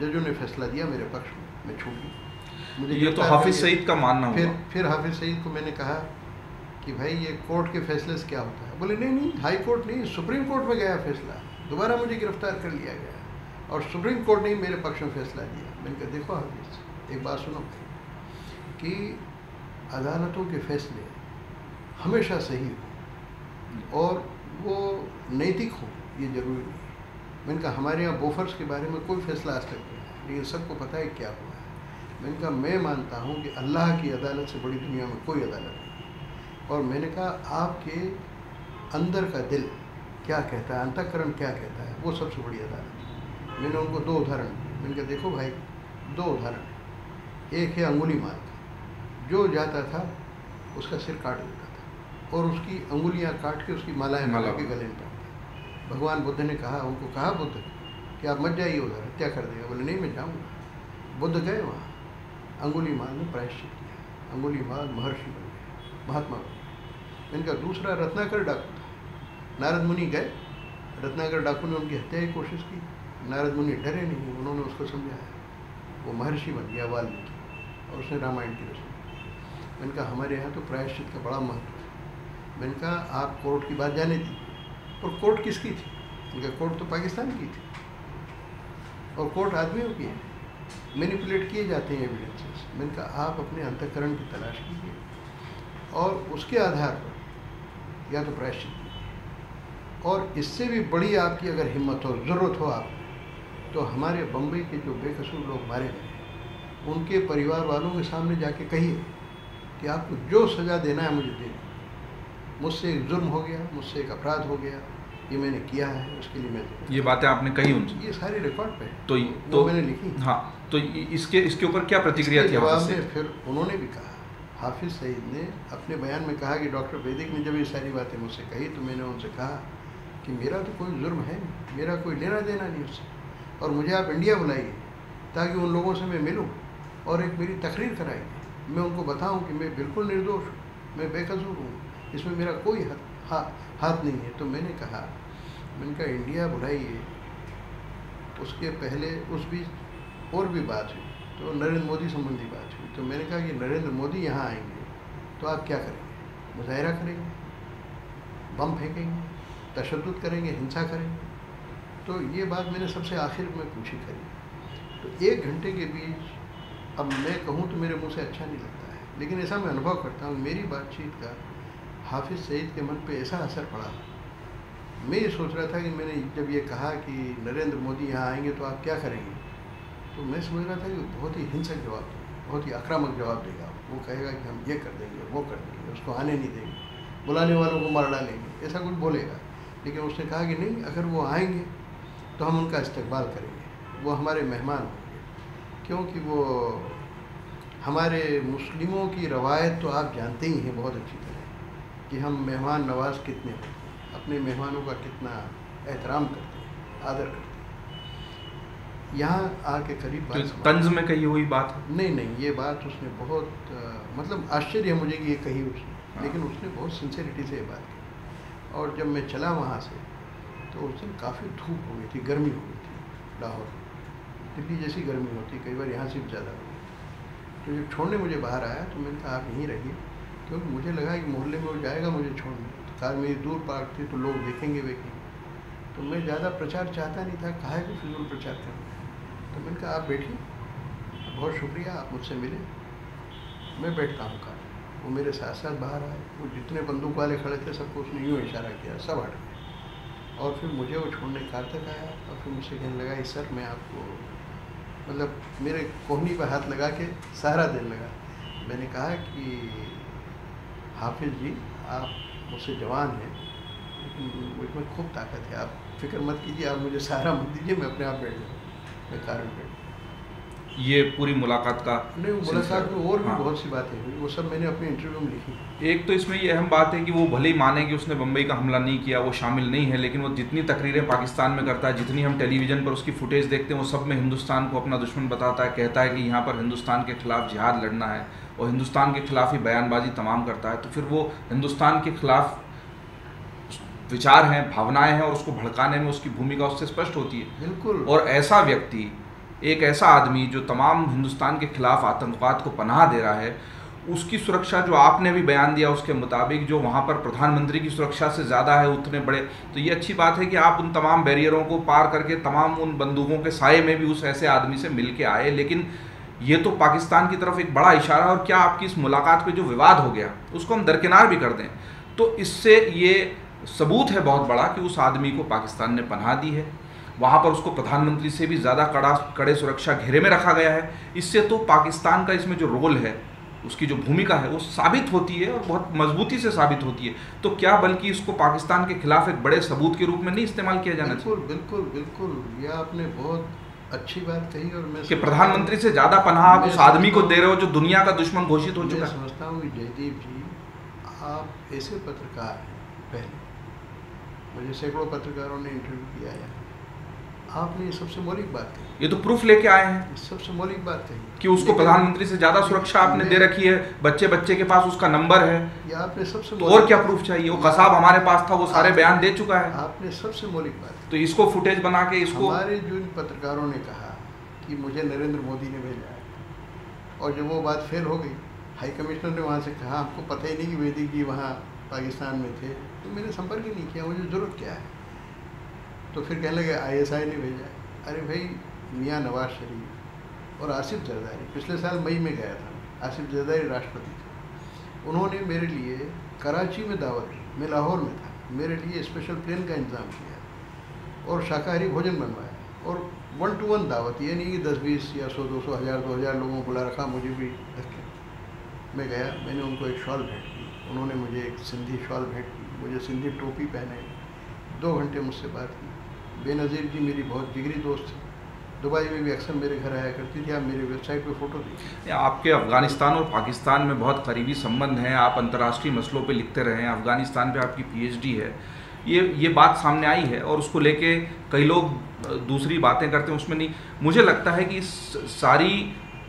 जजों ने फैसला दिया मेरे पक्ष में मैं छूट गई मुझे ये तो हाफिज़ सईद का मानना फिर फिर हाफिज़ सईद को मैंने कहा कि भाई ये कोर्ट के फैसले से क्या होता है? बोले, नहीं नहीं, हाई कोर्ट नहीं, सुप्रीम कोर्ट में गया फैसला। दोबारा मुझे गिरफ़्तार कर लिया गया और सुप्रीम कोर्ट ने मेरे पक्ष में फैसला दिया मैंने कहा, देखो हाफिज एक बात सुनो कि अदालतों के फैसले हमेशा सही हो और वो नैतिक हो, ये ज़रूरी नहीं मैंने कहा, हमारे यहाँ बोफर्स के बारे में कोई फैसला आज तक नहीं है लेकिन सबको पता है क्या हुआ है? मैंने कहा, मैं मानता हूँ कि अल्लाह की अदालत से बड़ी दुनिया में कोई अदालत और मैंने कहा आपके अंदर का दिल क्या कहता है अंतकरण क्या कहता है वो सबसे बड़ी अदालत मैंने उनको दो उदाहरण मैंने कहा देखो भाई दो उदाहरण। एक है अंगुली मार का। जो जाता था उसका सिर काट देता था और उसकी अंगुलियाँ काट के उसकी मालाएँ माला के गले में पड़ती भगवान बुद्ध ने कहा उनको कहा बुद्ध कि आप मत जाइए उधर हत्या कर देगा। बोले नहीं मैं जाऊँगा। बुद्ध गए वहाँ। अंगुली माल ने प्रायश्चित किया। अंगुली माल महर्षि बन गए महात्मा बन इनका दूसरा रत्नाकर डाकू नारद मुनि गए। रत्नाकर डाकू ने उनकी हत्या की कोशिश की। नारद मुनि डरे नहीं, उन्होंने उसको समझाया। वो महर्षि बन गया, वाल्मीकि। और उसने रामायण की रचना मैंने कहा, हमारे यहाँ तो प्रायश्चित का बड़ा महत्व है। मैंने कहा, आप कोर्ट की बात जाने दी और कोर्ट किसकी थी? उनका कोर्ट तो पाकिस्तान की थी। और कोर्ट आदमियों की है। मैनिपुलेट किए जाते हैं एविडेंसेस मैंने कहा, आप अपने अंतकरण की तलाश कीजिए। और उसके आधार पर या तो प्रायश्चित। और इससे भी बड़ी आपकी अगर हिम्मत हो ज़रूरत हो आप तो हमारे बम्बई के जो बेकसूर लोग मारे गए उनके परिवार वालों के सामने जाके कहिए कि आपको जो सज़ा देना है मुझे दे मुझसे एक जुर्म हो गया मुझसे एक अपराध हो गया ये मैंने किया है उसके लिए मैं ये बातें आपने कही उनसे? ये सारे रिकॉर्ड पे तो तो मैंने लिखी हाँ। तो इसके इसके ऊपर क्या प्रतिक्रिया थी जवाब में फिर उन्होंने भी कहा हाफिज सईद ने अपने बयान में कहा कि डॉक्टर वैदिक ने जब ये सारी बातें मुझसे कही तो मैंने उनसे कहा कि मेरा तो कोई जुर्म है मेरा कोई लेना देना नहीं उससे। और मुझे आप इंडिया बुलाइए ताकि उन लोगों से मैं मिलूँ और एक मेरी तकरीर कराइए मैं उनको बताऊँ कि मैं बिल्कुल निर्दोष मैं बेकसूर हूँ इसमें मेरा कोई हाथ हा, हाथ नहीं है। तो मैंने कहा मैंने कहा इंडिया बुलाइए उसके पहले उस बीच और भी बात हुई। तो नरेंद्र मोदी संबंधी बात हुई। तो मैंने कहा कि नरेंद्र मोदी यहाँ आएँगे तो आप क्या करेंगे? मुजाहरा करेंगे? बम फेंकेंगे? तशद करेंगे? हिंसा करेंगे? तो ये बात मैंने सबसे आखिर में पूछी करी। तो एक घंटे के बीच अब मैं कहूँ तो मेरे मुँह से अच्छा नहीं लगता है, लेकिन ऐसा मैं अनुभव करता हूँ, मेरी बातचीत का हाफिज़ सईद के मन पे ऐसा असर पड़ा। मैं ये सोच रहा था कि मैंने जब ये कहा कि नरेंद्र मोदी यहाँ आएँगे तो आप क्या करेंगे? तो मैं समझ रहा था कि बहुत ही हिंसक जवाब देगा बहुत ही आक्रामक जवाब देगा। वो कहेगा कि हम ये कर देंगे, वो कर देंगे, उसको आने नहीं देंगे, बुलाने वालों को मार डालेंगे, ऐसा कुछ बोलेगा। लेकिन उसने कहा कि नहीं, अगर वो आएँगे तो हम उनका इस्तेबाल करेंगे। वो हमारे मेहमान होंगे, क्योंकि वो हमारे मुस्लिमों की रवायत तो आप जानते ही हैं बहुत अच्छी तरह, कि हम मेहमान नवाज़ कितने हैं, अपने मेहमानों का कितना एहतराम करते हैं, आदर करते हैं। यहाँ आके करीब तो तंज में कही हुई बात नहीं नहीं ये बात उसने बहुत आ, मतलब आश्चर्य है मुझे कि ये कही उसने। हाँ। लेकिन उसने बहुत सिंसियरिटी से ये बात की। और जब मैं चला वहाँ से तो उस दिन काफ़ी धूप हो गई थी गर्मी हो गई थी लाहौर। दिल्ली जैसी गर्मी होती कई बार यहाँ से भी ज़्यादा हो गई। तो जब छोड़ने मुझे बाहर आया तो मैंने कहा आप यहीं रहिए। क्योंकि मुझे लगा कि मोहल्ले में वो जाएगा मुझे छोड़ने। तो कार मेरी दूर पार्क थी तो लोग देखेंगे वेखेंगे। तो मैं ज़्यादा प्रचार चाहता नहीं था कहा कि फिजूल प्रचार करना। तो मैंने कहा, आप बैठिए। बहुत शुक्रिया, आप मुझसे मिले। मैं बैठता हूँ कार वो मेरे साथ साथ बाहर आए। वो जितने बंदूक वाले खड़े थे, सबको उसने यूँ इशारा किया, सब हट गए। और फिर मुझे वो छोड़ने कार तक आया और फिर मुझसे कहने लगा सर, मैं आपको मतलब मेरे कोहनी पर हाथ लगा के सहारा देने लगा। मैंने कहा कि, हाफिज़ जी, आप मुझसे जवान हैं, लेकिन मुझमें खूब ताकत है। आप फ़िक्र मत कीजिए, आप मुझे सहारा मत दीजिए, मैं अपने आप बैठ जाऊँ। ये पूरी मुलाकात का नहीं मुलाकात में और भी हाँ। बहुत सी बातें हुई वो सब मैंने अपने इंटरव्यू में लिखी। एक तो इसमें ये अहम बात है कि वो भले ही माने कि उसने बम्बई का हमला नहीं किया वो शामिल नहीं है लेकिन वो जितनी तकरीरें पाकिस्तान में करता है जितनी हम टेलीविज़न पर उसकी फुटेज देखते हैं वो सब में हिंदुस्तान को अपना दुश्मन बताता है कहता है कि यहाँ पर हिंदुस्तान के खिलाफ जिहाद लड़ना है और हिंदुस्तान के खिलाफ ही बयानबाजी तमाम करता है। तो फिर वो हिंदुस्तान के खिलाफ विचार हैं भावनाएँ हैं और उसको भड़काने में उसकी भूमिका उससे स्पष्ट होती है। बिल्कुल। और ऐसा व्यक्ति एक ऐसा आदमी जो तमाम हिंदुस्तान के खिलाफ आतंकवाद को पनाह दे रहा है उसकी सुरक्षा जो आपने भी बयान दिया उसके मुताबिक जो वहाँ पर प्रधानमंत्री की सुरक्षा से ज़्यादा है उतने बड़े तो ये अच्छी बात है कि आप उन तमाम बैरियरों को पार करके तमाम उन बंदूकों के साय में भी उस ऐसे आदमी से मिल के आए लेकिन ये तो पाकिस्तान की तरफ़ एक बड़ा इशारा और क्या आपकी इस मुलाकात पे जो विवाद हो गया उसको हम दरकिनार भी कर दें। तो इससे ये सबूत है बहुत बड़ा कि उस आदमी को पाकिस्तान ने पनाह दी है। वहाँ पर उसको प्रधानमंत्री से भी ज़्यादा कड़ा कड़े सुरक्षा घेरे में रखा गया है। इससे तो पाकिस्तान का इसमें जो रोल है उसकी जो भूमिका है वो साबित होती है और बहुत मजबूती से साबित होती है। तो क्या बल्कि इसको पाकिस्तान के खिलाफ एक बड़े सबूत के रूप में नहीं इस्तेमाल किया जाना चाहिए? बिल्कुल बिल्कुल बिल्कुल। यह आपने बहुत अच्छी बात कही और मैं कि प्रधानमंत्री से ज़्यादा पनाह आप उस आदमी को दे रहे हो जो दुनिया का दुश्मन घोषित हो चुका है। समझता हूँ जयदीप जी आप ऐसे पत्रकार हैं पहले मुझे सैकड़ों पत्रकारों ने इंटरव्यू किया है आपने ये सबसे मौलिक बात कही। ये तो प्रूफ लेके आए हैं। सबसे मौलिक बात कही। कि उसको प्रधानमंत्री से ज़्यादा सुरक्षा आपने दे रखी है बच्चे बच्चे के पास उसका नंबर है। ये आपने सबसे तो और क्या प्रूफ चाहिए? वो कसाब हमारे पास था वो सारे बयान दे चुका है। आपने सबसे मौलिक बात तो इसको फुटेज बना के इसको हमारे जो इन पत्रकारों ने कहा कि मुझे नरेंद्र मोदी ने भेजा है और जब वो बात फेल हो गई हाई कमिश्नर ने वहाँ से कहा आपको पता ही नहीं कि वैदिक जी वहाँ पाकिस्तान में थे तो मैंने संपर्क ही नहीं किया, मुझे ज़रूरत क्या है? तो फिर कहने लगे आईएसआई ने भेजा अरे भाई, मियाँ नवाज़ शरीफ और आसिफ जरदारी, पिछले साल मई में गया था, आसिफ जरदारी राष्ट्रपति थे। उन्होंने मेरे लिए कराची में दावत दी मैं लाहौर में था, मेरे लिए स्पेशल प्लेन का इंतज़ाम किया और शाकाहारी भोजन बनवाया और वन टू वन दावत ये नहीं कि दस, बीस या सौ, दो सौ, हज़ार, दो हज़ार लोगों को बुला रखा, मुझे भी मैं गया, मैंने उनको एक शॉल भेंट की, उन्होंने मुझे एक सिंधी शॉल भेंट मुझे सिंधी टोपी पहने। दो घंटे मुझसे बात की। बेनज़ीर जी मेरी बहुत जिगरी दोस्त थी। दुबई में भी अक्सर मेरे घर आया करती थी। आप मेरी वेबसाइट पे फ़ोटो दी आपके अफ़गानिस्तान और पाकिस्तान में बहुत करीबी संबंध हैं। आप अंतर्राष्ट्रीय मसलों पे लिखते रहे हैं। अफ़गानिस्तान पे आपकी पीएचडी है। ये ये बात सामने आई है और उसको लेके कई लोग दूसरी बातें करते हैं। उसमें नहीं, मुझे लगता है कि सारी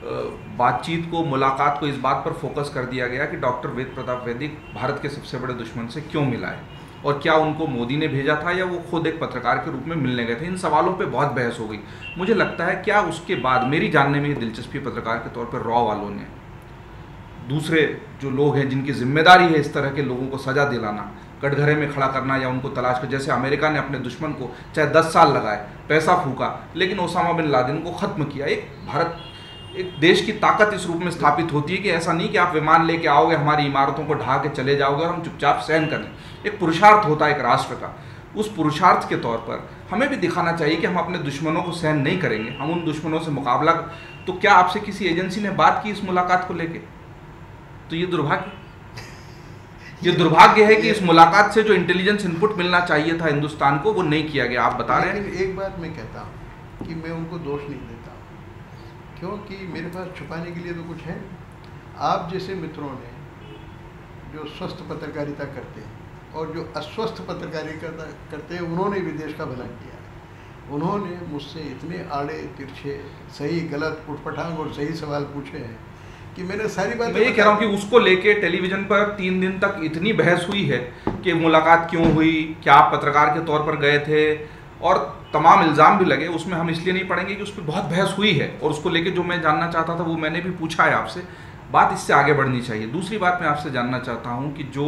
बातचीत को, मुलाकात को इस बात पर फोकस कर दिया गया कि डॉक्टर वेद प्रताप वैदिक भारत के सबसे बड़े दुश्मन से क्यों मिला है? और क्या उनको मोदी ने भेजा था या वो खुद एक पत्रकार के रूप में मिलने गए थे? इन सवालों पे बहुत बहस हो गई। मुझे लगता है, क्या उसके बाद मेरी जानने में दिलचस्पी पत्रकार के तौर पर? रॉ वालों ने। दूसरे जो लोग हैं, जिनकी ज़िम्मेदारी है इस तरह के लोगों को सजा दिलाना, कटघरे में खड़ा करना या उनको तलाश कर, जैसे अमेरिका ने अपने दुश्मन को चाहे दस साल लगाए, पैसा फूका, लेकिन ओसामा बिन लादेन को ख़त्म किया। एक भारत एक देश की ताकत इस रूप में स्थापित होती है कि ऐसा नहीं कि आप विमान लेके आओगे, हमारी इमारतों को ढा के चले जाओगे और हम चुपचाप सहन कर लें। एक पुरुषार्थ होता है एक राष्ट्र का। उस पुरुषार्थ के तौर पर हमें भी दिखाना चाहिए कि हम अपने दुश्मनों को सहन नहीं करेंगे। हम उन दुश्मनों से मुकाबला तो क्या आपसे किसी एजेंसी ने बात की इस मुलाकात को लेके? तो ये दुर्भाग्य। ये दुर्भाग्य है कि इस मुलाकात से जो इंटेलिजेंस इनपुट मिलना चाहिए था हिंदुस्तान को, वो नहीं किया गया। आप बता रहे हैं? एक बात मैं कहता हूँ कि मैं उनको दोष नहीं देता। क्योंकि मेरे पास छुपाने के लिए तो कुछ है आप जैसे मित्रों ने जो स्वस्थ पत्रकारिता करते हैं और जो अस्वस्थ पत्रकारिता करते हैं उन्होंने भी देश का भला किया। उन्होंने मुझसे इतने आड़े तिरछे सही गलत उठपटांग और सही सवाल पूछे हैं कि मैंने सारी बात मैं ये कह रहा हूँ कि उसको लेके टेलीविज़न पर तीन दिन तक इतनी बहस हुई है कि मुलाकात क्यों हुई क्या आप पत्रकार के तौर पर गए थे और तमाम इल्ज़ाम भी लगे उसमें हम इसलिए नहीं पढ़ेंगे कि उस पर बहुत बहस हुई है और उसको लेके जो मैं जानना चाहता था वो मैंने भी पूछा है आपसे। बात इससे आगे बढ़नी चाहिए। दूसरी बात मैं आपसे जानना चाहता हूँ कि जो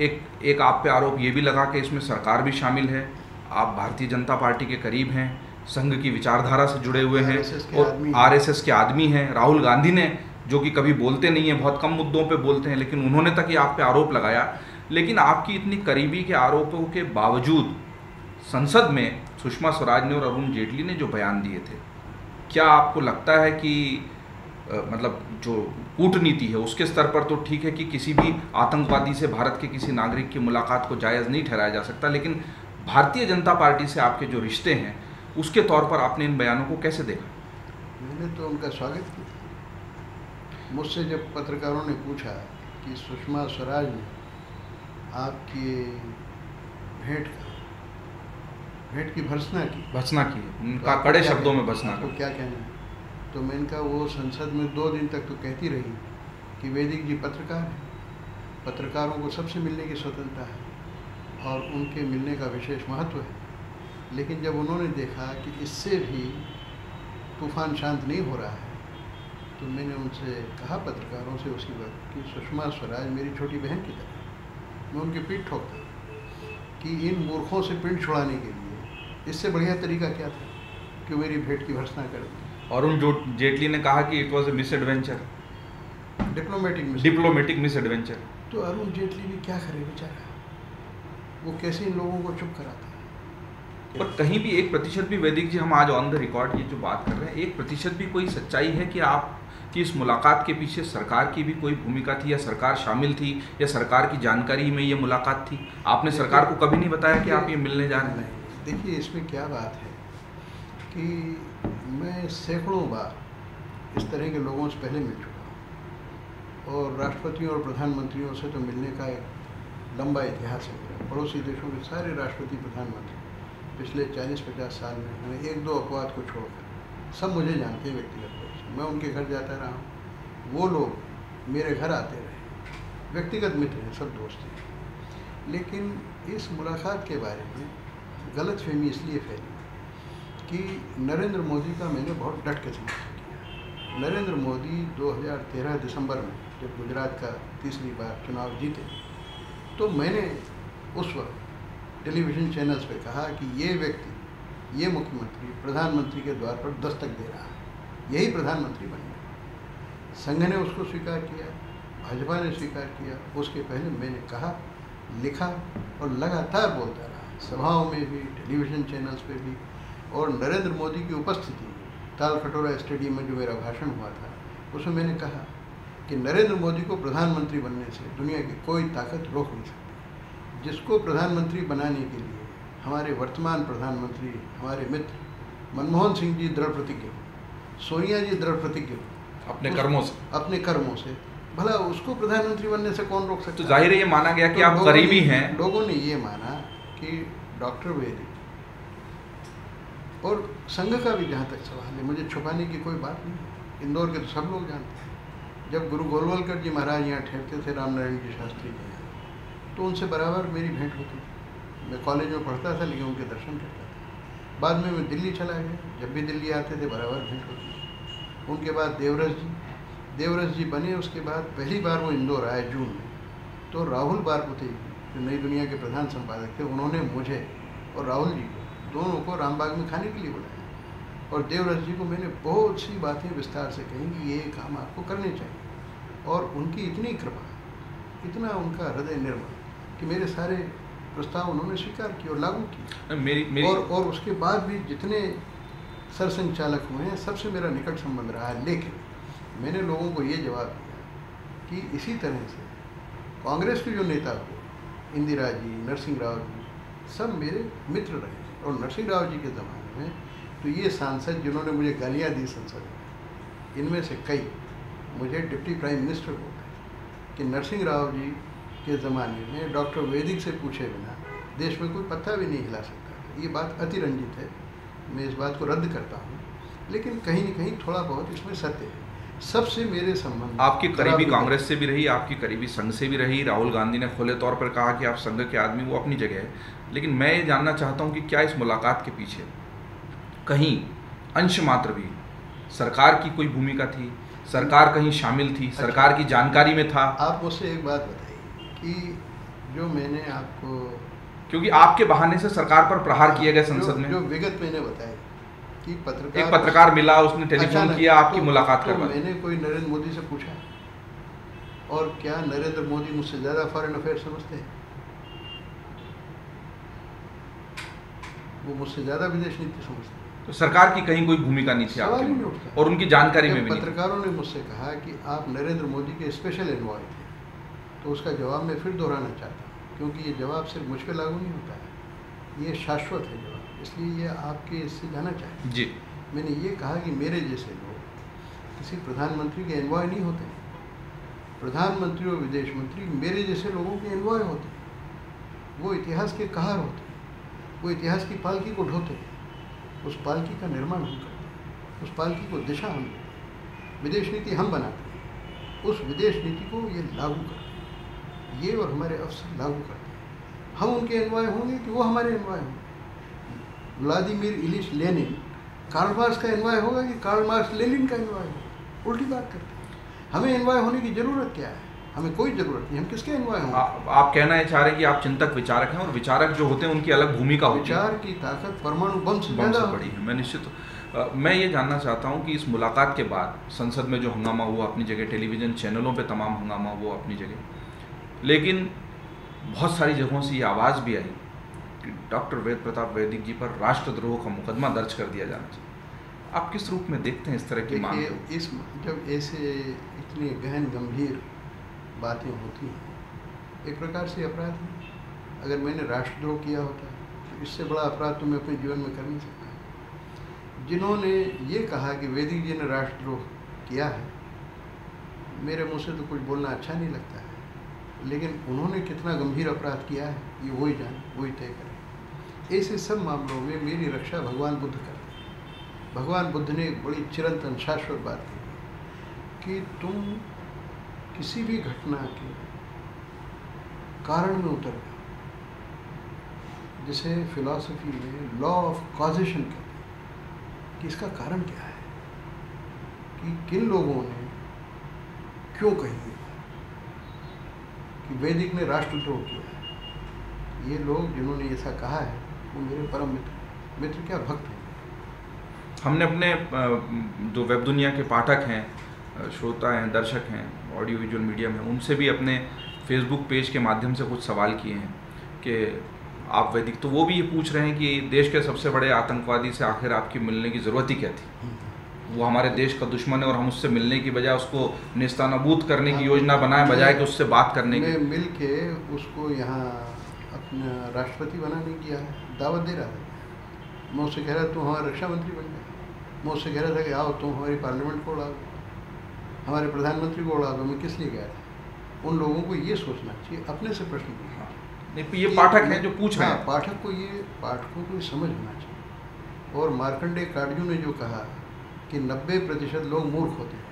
एक एक आप पे आरोप ये भी लगा कि इसमें सरकार भी शामिल है आप भारतीय जनता पार्टी के करीब हैं संघ की विचारधारा से जुड़े हुए हैं और आरएसएस के आदमी हैं राहुल गांधी ने जो कि कभी बोलते नहीं हैं बहुत कम मुद्दों पे बोलते हैं लेकिन उन्होंने तक ही आप पे आरोप लगाया। लेकिन आपकी इतनी करीबी के आरोपों के बावजूद संसद में सुषमा स्वराज ने और अरुण जेटली ने जो बयान दिए थे क्या आपको लगता है कि आ, मतलब जो कूटनीति है उसके स्तर पर तो ठीक है कि किसी भी आतंकवादी से भारत के किसी नागरिक की मुलाकात को जायज़ नहीं ठहराया जा सकता लेकिन भारतीय जनता पार्टी से आपके जो रिश्ते हैं उसके तौर पर आपने इन बयानों को कैसे देखा? मैंने तो उनका स्वागत किया। मुझसे जब पत्रकारों ने पूछा कि सुषमा स्वराज ने आपकी भेंट का भेंट की भर्सना की। भर्सना की। उनका तो कड़े शब्दों में भर्सना तो क्या कहना है? तो मैं इनका वो संसद में दो दिन तक तो कहती रही कि वैदिक जी पत्रकार हैं। पत्रकारों को सबसे मिलने की स्वतंत्रता है और उनके मिलने का विशेष महत्व है। लेकिन जब उन्होंने देखा कि इससे भी तूफ़ान शांत नहीं हो रहा है तो मैंने उनसे कहा पत्रकारों से उसी वक्त कि सुषमा स्वराज मेरी छोटी बहन की तरह मैं उनकी पीठ ठोकता कि इन मूर्खों से पिंड छुड़ाने के लिए इससे बढ़िया तरीका क्या था कि मेरी भेंट की भर्सना कर अरुण जेटली ने कहा कि it was a misadventure diplomatic diplomatic misadventure तो अरुण जेटली भी क्या करे बेचारा? वो कैसे इन लोगों को चुप कराता है? पर कहीं भी एक प्रतिशत भी वैदिक जी हम आज ऑन द रिकॉर्ड ये जो बात कर रहे हैं एक प्रतिशत भी कोई सच्चाई है कि आप कि इस मुलाकात के पीछे सरकार की भी कोई भूमिका थी या सरकार शामिल थी या सरकार की जानकारी में ये मुलाकात थी? आपने सरकार को कभी नहीं बताया कि आप ये मिलने जा रहे हैं? देखिए, इसमें क्या बात है कि मैं सैकड़ों बार इस तरह के लोगों से पहले मिल चुका हूँ और राष्ट्रपतियों और प्रधानमंत्रियों से तो मिलने का एक लंबा इतिहास है पड़ोसी देशों के सारे राष्ट्रपति, प्रधानमंत्री पिछले चालीस पचास साल में मैंने एक दो अपवाद को छोड़कर सब मुझे जानते हैं व्यक्तिगत रूप से। मैं उनके घर जाता रहा हूँ। वो लोग मेरे घर आते रहे। व्यक्तिगत मित्र हैं, सब दोस्त हैं। लेकिन इस मुलाकात के बारे में गलत फहमी इसलिए फैली कि नरेंद्र मोदी का मैंने बहुत डट के समर्थन किया। नरेंद्र मोदी 2013 दिसंबर में जब गुजरात का तीसरी बार चुनाव जीते तो मैंने उस वक्त टेलीविज़न चैनल्स पे कहा कि ये व्यक्ति, ये मुख्यमंत्री प्रधानमंत्री के द्वार पर दस्तक दे रहा है। यही प्रधानमंत्री बनेगा संघ ने उसको स्वीकार किया, भाजपा ने स्वीकार किया, उसके पहले मैंने कहा, लिखा और लगातार बोलता रहा। सभाओं में भी टेलीविज़न चैनल्स पे भी और नरेंद्र मोदी की उपस्थिति ताल कटोरा स्टेडियम में जो मेरा भाषण हुआ था उसमें मैंने कहा कि नरेंद्र मोदी को प्रधानमंत्री बनने से दुनिया की कोई ताकत रोक नहीं सकती। जिसको प्रधानमंत्री बनाने के लिए हमारे वर्तमान प्रधानमंत्री हमारे मित्र मनमोहन सिंह जी दृढ़ प्रतिज्ञ सोनिया जी दृढ़ प्रतिज्ञ अपने कर्मों से। अपने कर्मों से भला उसको प्रधानमंत्री बनने से कौन रोक सकता? तो ज़ाहिर है ये माना गया कि तो आप लोगों करीबी हैं। लोगों ने ये माना कि डॉक्टर वैदिक और संघ का भी जहाँ तक सवाल है, मुझे छुपाने की कोई बात नहीं इंदौर के तो सब लोग जानते हैं। जब गुरु गोलवलकर जी महाराज यहाँ ठहरते थे रामनारायण जी शास्त्री जी यहाँ तो उनसे बराबर मेरी भेंट होती मैं कॉलेज में पढ़ता था, लेकिन उनके दर्शन करता था। बाद में मैं दिल्ली चला गया। जब भी दिल्ली आते थे, बराबर भेंट होती थी। उनके बाद देवरस जी। देवरस जी बने, उसके बाद पहली बार वो इंदौर आए जून में। तो राहुल बार बारपुते जी नई दुनिया के प्रधान संपादक थे उन्होंने मुझे और राहुल जी को दोनों को रामबाग में खाने के लिए बुलाया। और देवरस जी को मैंने बहुत सी बातें विस्तार से कही कि ये काम आपको करने चाहिए। और उनकी इतनी कृपा इतना उनका हृदय निर्मल कि मेरे सारे प्रस्ताव उन्होंने स्वीकार किए और लागू किए। मेरी मेरी और और उसके बाद भी जितने सरसंचालक हुए हैं सबसे मेरा निकट संबंध रहा है। लेकिन मैंने लोगों को ये जवाब दिया कि इसी तरह से कांग्रेस के जो नेता हुए इंदिरा जी नरसिंह राव जी, सब मेरे मित्र रहे और नरसिंह राव जी के ज़माने में तो ये सांसद जिन्होंने मुझे गालियाँ दी संसद में, इनमें से कई मुझे डिप्टी प्राइम मिनिस्टर बोलते कि नरसिंह राव जी के ज़माने में डॉक्टर वैदिक से पूछे बिना देश में कोई पत्ता भी नहीं हिला सकता ये बात अतिरंजित है। मैं इस बात को रद्द करता हूँ। लेकिन कहीं न कहीं थोड़ा बहुत इसमें सत्य है। सबसे मेरे संबंध आपकी करीबी कांग्रेस से। भी रही आपकी करीबी संघ से भी रही राहुल गांधी ने खुले तौर पर कहा कि आप संघ के आदमी वो अपनी जगह है। लेकिन मैं ये जानना चाहता हूँ कि क्या इस मुलाकात के पीछे कहीं अंश मात्र भी सरकार की कोई भूमिका थी सरकार कहीं शामिल थी अच्छा। सरकार की जानकारी में था? आप मुझसे एक बात बताइए कि जो मैंने आपको क्योंकि आपके बहाने से सरकार पर प्रहार किए गए संसद में। जो विगत मैंने बताई कि पत्रकार एक पत्रकार मिला उसने टेलीफोन अचानक- किया आपकी तो- मुलाकात तो करवा मैंने कोई नरेंद्र मोदी से पूछा और क्या नरेंद्र मोदी मुझसे ज़्यादा फॉरेन अफेयर समझते हैं? वो मुझसे ज़्यादा विदेश नीति समझते हैं। तो सरकार की कहीं कोई भूमिका नहीं थी ही नहीं। और उनकी जानकारी में भी पत्रकारों ने मुझसे कहा कि आप नरेंद्र मोदी के स्पेशल एनवॉय थे तो उसका जवाब मैं फिर दोहराना चाहता हूँ क्योंकि ये जवाब सिर्फ़ मुझ पर लागू नहीं होता है। ये शाश्वत है जवाब। इसलिए ये आपके इससे जाना चाहिए। जी। मैंने ये कहा कि मेरे जैसे लोग किसी प्रधानमंत्री के एनवॉय नहीं होते। प्रधानमंत्री और विदेश मंत्री मेरे जैसे लोगों के एनवॉय होते। हैं वो इतिहास के कहार होते। हैं वो इतिहास की पालकी को ढोते। हैं उस पालकी का निर्माण हम करते। हैं उस पालकी को दिशा हम देते। हैं विदेश नीति हम बनाते। हैं उस विदेश नीति को ये लागू करते। हैं ये और हमारे अफसर लागू करते। हैं हम उनके एनवॉय होंगे कि वो हमारे एनवॉय होंगे। Vladimir Ilyich Lenin. Karl Marx का एनवॉय होगा कि कार्ल मार्क्स लेनिन का एनवॉय होगा? उल्टी बात करते हैं। हमें एनवॉय होने की ज़रूरत क्या है? हमें कोई ज़रूरत नहीं। हम किसके एनवॉय होंगे? आप कहना चाह रहे हैं कि आप चिंतक विचारक हैं और विचारक जो होते हैं उनकी अलग भूमिका होती है। विचार की ताकत परमाणु बम से ज़्यादा बड़ी है। मैं निश्चित मैं ये जानना चाहता हूँ कि इस मुलाकात के बाद संसद में जो हंगामा हुआ अपनी जगह टेलीविज़न चैनलों पे तमाम हंगामा हुआ अपनी जगह लेकिन बहुत सारी जगहों से ये आवाज़ भी आई कि डॉक्टर वेद प्रताप वैदिक जी पर राष्ट्रद्रोह का मुकदमा दर्ज कर दिया जाना चाहिए। आप किस रूप में देखते हैं इस तरह की मांग? इस जब ऐसे इतनी गहन, गंभीर बातें होती हैं, एक प्रकार से अपराध है। अगर मैंने राष्ट्रद्रोह किया होता तो इससे बड़ा अपराध तो मैं अपने जीवन में कर नहीं सकता। जिन्होंने ये कहा कि वैदिक जी ने राष्ट्रद्रोह किया है, मेरे मुँह से तो कुछ बोलना अच्छा नहीं लगता है। लेकिन उन्होंने कितना गंभीर अपराध किया है, ये वही जाने वही तय करें। ऐसे सब मामलों में मेरी रक्षा भगवान बुद्ध करते भगवान बुद्ध ने एक बड़ी चिरंतन, शाश्वत बात की कि तुम किसी भी घटना के कारण में उतर गए जिसे फिलॉसफी में लॉ ऑफ़ कॉजेशन कहते हैं, कि इसका कारण क्या है? कि किन लोगों ने क्यों कही कि वैदिक ने राष्ट्रद्रोह किया है? ये लोग जिन्होंने ऐसा कहा है वो मेरे परम मित्र मित्र क्या भक्त हैं? हमने अपने जो वेब दुनिया के पाठक हैं श्रोता हैं दर्शक हैं ऑडियो विजुअल मीडिया में उनसे भी अपने फेसबुक पेज के माध्यम से कुछ सवाल किए हैं कि आप वैदिक तो वो भी ये पूछ रहे हैं कि देश के सबसे बड़े आतंकवादी से आखिर आपकी मिलने की ज़रूरत ही क्या थी? वो हमारे देश का दुश्मन है और हम उससे मिलने की बजाय उसको निस्तानाबूद करने की योजना बनाए बजाय कि उससे बात करने की। मिल के उसको यहाँ अपना राष्ट्रपति बनाने किया है। दावत दे रहा था। मैं उससे कह रहा तू हमारा रक्षा मंत्री बन जा। मैं उससे कह रहा था कि आओ तुम हमारी पार्लियामेंट को उड़ा दो। हमारे प्रधानमंत्री को उड़ा दो। मैं किस लिए गया था? उन लोगों को ये सोचना चाहिए अपने से प्रश्न पूछना हाँ। नहीं ये पाठक है जो पूछ रहे हाँ, पाठक को ये पाठकों को समझ होना चाहिए। और मार्कंडेय काटजू ने जो कहा कि 90 प्रतिशत लोग मूर्ख होते हैं।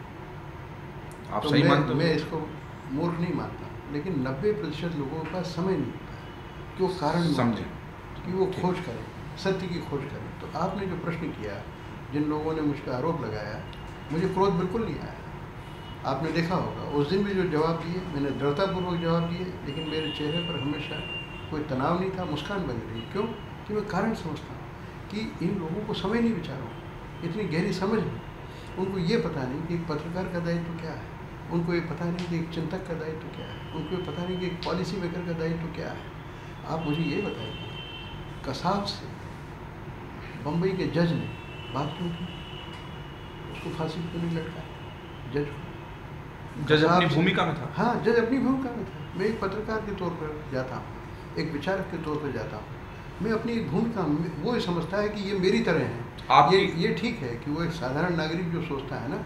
आप तो सही मैं, मैं इसको मूर्ख नहीं मानता लेकिन 90 प्रतिशत लोगों के पास समय नहीं होता क्यों? कारण समझे। कि वो खोज करें, सत्य की खोज करें। तो आपने जो प्रश्न किया, जिन लोगों ने मुझ पर आरोप लगाया, मुझे क्रोध बिल्कुल नहीं आया। आपने देखा होगा, उस दिन भी जो जवाब दिए, मैंने दृढ़तापूर्वक जवाब दिए, लेकिन मेरे चेहरे पर हमेशा कोई तनाव नहीं था, मुस्कान बन रही क्यों? कि मैं कारण समझता हूँ कि इन लोगों को समय नहीं विचारों इतनी गहरी समझ नहीं उनको ये पता नहीं कि एक पत्रकार का दायित्व तो क्या है। उनको ये पता नहीं कि एक चिंतक का दायित्व तो क्या है। उनको ये पता नहीं कि एक पॉलिसी मेकर का दायित्व तो क्या है। आप मुझे ये बताइए। कसाब से बम्बई के जज ने बात क्यों की? उसको फांसी क्यों नहीं लटकाया। जज को। जज अपनी भूमिका में था? हाँ जज अपनी भूमिका में था। मैं एक पत्रकार के तौर पर जाता हूँ एक विचारक के तौर पर जाता हूँ। मैं अपनी एक भूमिका में- वो समझता है कि ये मेरी तरह है। आप ये ये ठीक है कि वो एक साधारण नागरिक जो सोचता है ना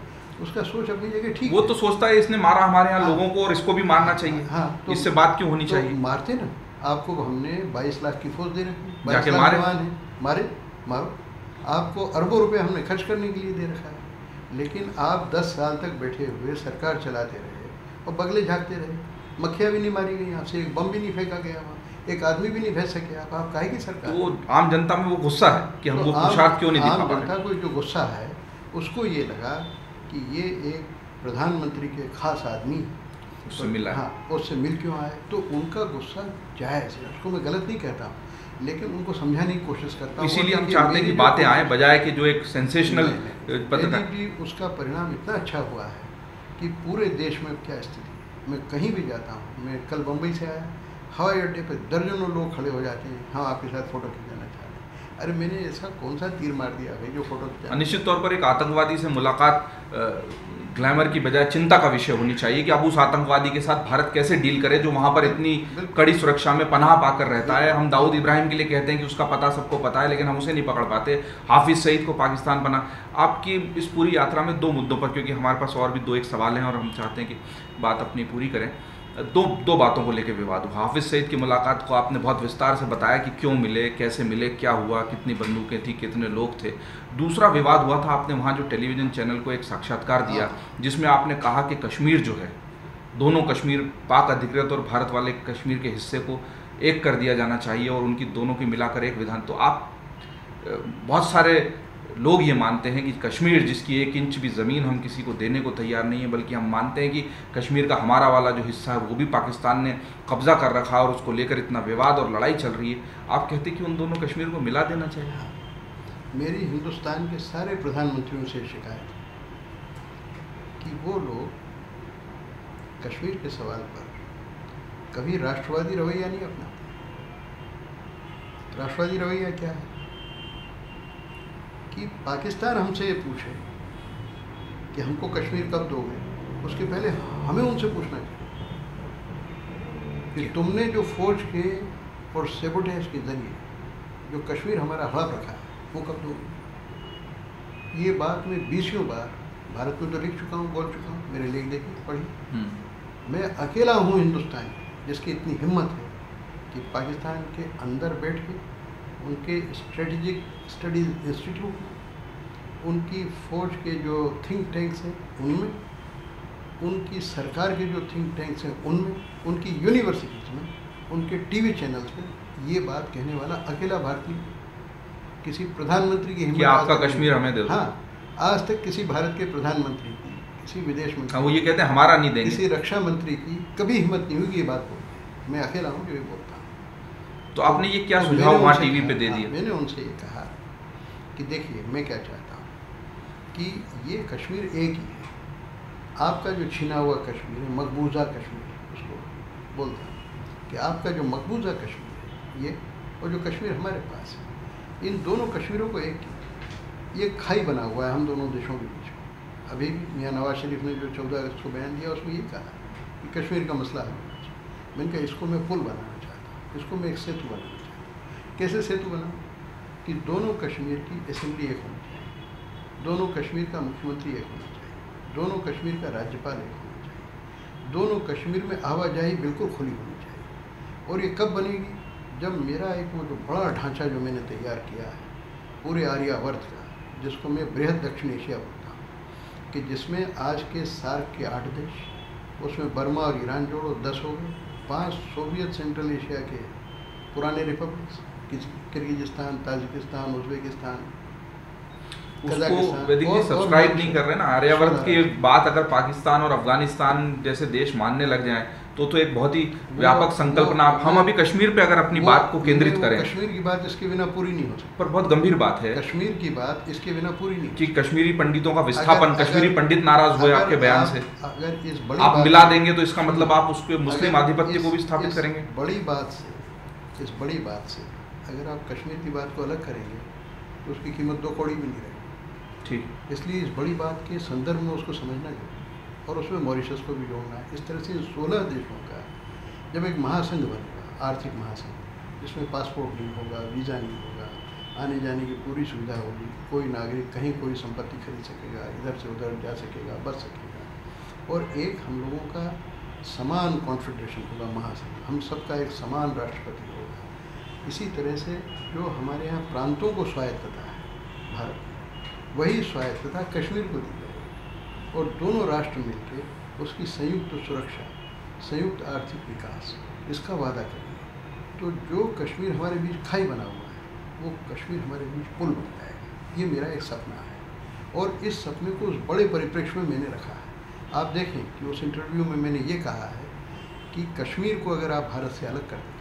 उसका सोच अपनी जगह ठीक वो है। तो सोचता है इसने मारा हमारे यहाँ हाँ। लोगों को और इसको भी मारना चाहिए। हाँ तो इससे बात क्यों होनी तो चाहिए? मारते ना। आपको हमने 22 लाख की फौज दे रखी। जाके 22 मारे। है। मारे? मारो। आपको अरबों रुपए हमने खर्च करने के लिए दे रखा है। लेकिन आप 10 साल तक बैठे हुए सरकार चलाते रहे और बगले झाँकते रहे। मक्खियाँ भी नहीं मारी गई आपसे एक बम भी नहीं फेंका गया वहाँ एक आदमी भी नहीं भेज सके। आप आप काहे की सरकार? तो वो आम जनता में वो गुस्सा है कि हम तो पुरुषार्थ क्यों नहीं आम जनता को जो गुस्सा है उसको ये लगा कि ये एक प्रधानमंत्री के खास आदमी उससे मिला हाँ उससे मिल क्यों आए? तो उनका गुस्सा जायज़ है। उसको मैं गलत नहीं कहता हूँ। लेकिन उनको समझाने की कोशिश करता हूँ इसीलिए हम चाहते हैं कि बातें आए बजाय कि जो एक सेंसेशनल। पत्रकार भी उसका परिणाम इतना अच्छा हुआ है कि पूरे देश में क्या स्थिति है मैं कहीं भी जाता हूँ मैं कल बम्बई से आया हवाई अड्डे पर दर्जनों लोग खड़े हो जाते हैं हम आपके साथ फ़ोटो खिंचाना चाह रहे हैं अरे मैंने ऐसा कौन सा तीर मार दिया भाई जो फ़ोटो खिंचा निश्चित तौर पर एक आतंकवादी से मुलाकात ग्लैमर की बजाय चिंता का विषय होनी चाहिए कि अब उस आतंकवादी के साथ भारत कैसे डील करे जो वहाँ पर इतनी कड़ी सुरक्षा में पनाह पाकर रहता है। हम दाऊद इब्राहिम के लिए कहते हैं कि उसका पता सबको पता है लेकिन हम उसे नहीं पकड़ पाते। हाफिज सईद को पाकिस्तान बना। आपकी इस पूरी यात्रा में दो मुद्दों पर क्योंकि हमारे पास और भी दो एक सवाल हैं और हम चाहते हैं कि बात अपनी पूरी करें। दो दो बातों को लेकर विवाद हुआ। हाफिज सईद की मुलाकात को आपने बहुत विस्तार से बताया कि क्यों मिले कैसे मिले क्या हुआ कितनी बंदूकें थी कितने लोग थे। दूसरा विवाद हुआ था आपने वहाँ जो टेलीविज़न चैनल को एक साक्षात्कार दिया जिसमें आपने कहा कि कश्मीर जो है दोनों कश्मीर पाक अधिकृत और भारत वाले कश्मीर के हिस्से को एक कर दिया जाना चाहिए और उनकी दोनों की मिलाकर एक विधान। तो आप बहुत सारे लोग ये मानते हैं कि कश्मीर जिसकी एक इंच भी ज़मीन हम किसी को देने को तैयार नहीं है, बल्कि हम मानते हैं कि कश्मीर का हमारा वाला जो हिस्सा है, वो भी पाकिस्तान ने कब्जा कर रखा है और उसको लेकर इतना विवाद और लड़ाई चल रही है। आप कहते हैं कि उन दोनों कश्मीर को मिला देना चाहिए? मेरी हिंदुस्तान के सारे प्रधानमंत्रियों से शिकायत कि वो लोग कश्मीर के सवाल पर कभी राष्ट्रवादी रवैया नहीं अपनाते। राष्ट्रवादी रवैया क्या है? कि पाकिस्तान हमसे ये पूछे कि हमको कश्मीर कब दोगे? उसके पहले हमें उनसे पूछना चाहिए कि तुमने जो फौज के और सेबोटेज के ज़रिए जो कश्मीर हमारा हड़प रखा है वो कब दोगे? ये बात मैं बीसियों बार भारत में तो लिख चुका हूँ बोल चुका हूँ मेरे लेख देखिए पढ़ी। हम्म, मैं अकेला हूँ हिंदुस्तान जिसकी इतनी हिम्मत है कि पाकिस्तान के अंदर बैठ के उनके स्ट्रेटजिक स्टडीज़ इंस्टीट्यूट उनकी फौज के जो थिंक टैंक्स हैं उनमें उनकी सरकार के जो थिंक टैंक्स हैं उनमें उनकी यूनिवर्सिटीज़ में उनके टीवी चैनल्स में ये बात कहने वाला अकेला भारतीय किसी प्रधानमंत्री की हिम्मत आपका कश्मीर हमें दे हाँ आज तक किसी भारत के प्रधानमंत्री की किसी विदेश मंत्री हाँ, वो ये कहते हैं हमारा नहीं देंगे। किसी रक्षा मंत्री की कभी हिम्मत नहीं हुई कि ये बात बोल मैं अकेला हूँ जो ये बोलता हूँ। तो आपने ये क्या सुझाव वहाँ टीवी पे दे दिया मैंने उनसे ये कहा कि देखिए मैं क्या चाहता हूँ कि ये कश्मीर एक ही है। आपका जो छिना हुआ कश्मीर है मकबूजा कश्मीर उसको बोलता हूँ कि आपका जो मकबूजा कश्मीर है ये और जो कश्मीर हमारे पास है इन दोनों कश्मीरों को एक ये खाई बना हुआ है हम दोनों देशों के बीच में। अभी भी मियाँ नवाज़ शरीफ ने जो चौदह अगस्त को बयान दिया उसमें ये कहा कि कश्मीर का मसला है मैंने कहा इसको मैं पुल बनाना हूँ। इसको मैं एक सेतु बनाना चाहता कैसे सेतु बनाऊँ कि दोनों कश्मीर की असेंबली एक होनी चाहिए। दोनों कश्मीर का मुख्यमंत्री एक होना चाहिए। दोनों कश्मीर का राज्यपाल एक होना चाहिए। दोनों कश्मीर में आवाजाही बिल्कुल खुली होनी चाहिए। और ये कब बनेगी? जब मेरा एक वो जो बड़ा ढांचा जो मैंने तैयार किया है, पूरे आर्यावर्त का, जिसको मैं बृहद दक्षिण एशिया बोलता हूँ, कि जिसमें आज के सार्क के आठ देश, उसमें बर्मा और ईरान जोड़ो, दस हो गए। पाँच सोवियत सेंट्रल एशिया के पुराने republics Kyrgyzstan Tajikistan Uzbekistan subscribe नहीं कर रहे ना आर्यावर्त की बात अगर पाकिस्तान और अफ़गानिस्तान जैसे देश मानने लग जाएँ तो तो एक बहुत ही व्यापक संकल्पना हम अभी कश्मीर पे अगर अपनी बात को केंद्रित करें। कश्मीर की बात इसके बिना पूरी नहीं हो सकती। पर बहुत गंभीर बात है। कश्मीर की बात इसके बिना पूरी नहीं कि कश्मीरी पंडितों का विस्थापन कश्मीरी पंडित नाराज़ हुए आपके बयान से। अगर इस बड़ी आप मिला देंगे तो इसका मतलब आप उसके मुस्लिम आधिपत्य को भी स्थापित करेंगे। बड़ी बात से इस बड़ी बात से अगर आप कश्मीर की बात को अलग करेंगे तो उसकी कीमत दो कौड़ी भी नहीं रहेगी। ठीक। इसलिए इस बड़ी बात के संदर्भ में उसको समझना ज़रूरी और उसमें मॉरिशस को भी जोड़ना है। इस तरह से सोलह देशों का जब एक महासंघ बनेगा आर्थिक महासंघ, जिसमें पासपोर्ट नहीं होगा, वीज़ा नहीं होगा, आने जाने की पूरी सुविधा होगी, कोई नागरिक कहीं कोई संपत्ति खरीद सकेगा, इधर से उधर जा सकेगा बच सकेगा। और एक हम लोगों का समान कॉन्फेडरेशन होगा महासंघ। हम सबका एक समान राष्ट्रपति होगा। इसी तरह से जो हमारे यहाँ प्रांतों को स्वायत्तता है, भारत वही स्वायत्तता कश्मीर को दी। और दोनों राष्ट्र मिलकर उसकी संयुक्त सुरक्षा संयुक्त आर्थिक विकास इसका वादा करेंगे। तो जो कश्मीर हमारे बीच खाई बना हुआ है वो कश्मीर हमारे बीच पुल बन जाएगा। ये मेरा एक सपना है। और इस सपने को उस बड़े परिप्रेक्ष्य में मैंने रखा है। आप देखें कि उस इंटरव्यू में मैंने ये कहा है कि कश्मीर को अगर आप भारत से अलग कर दें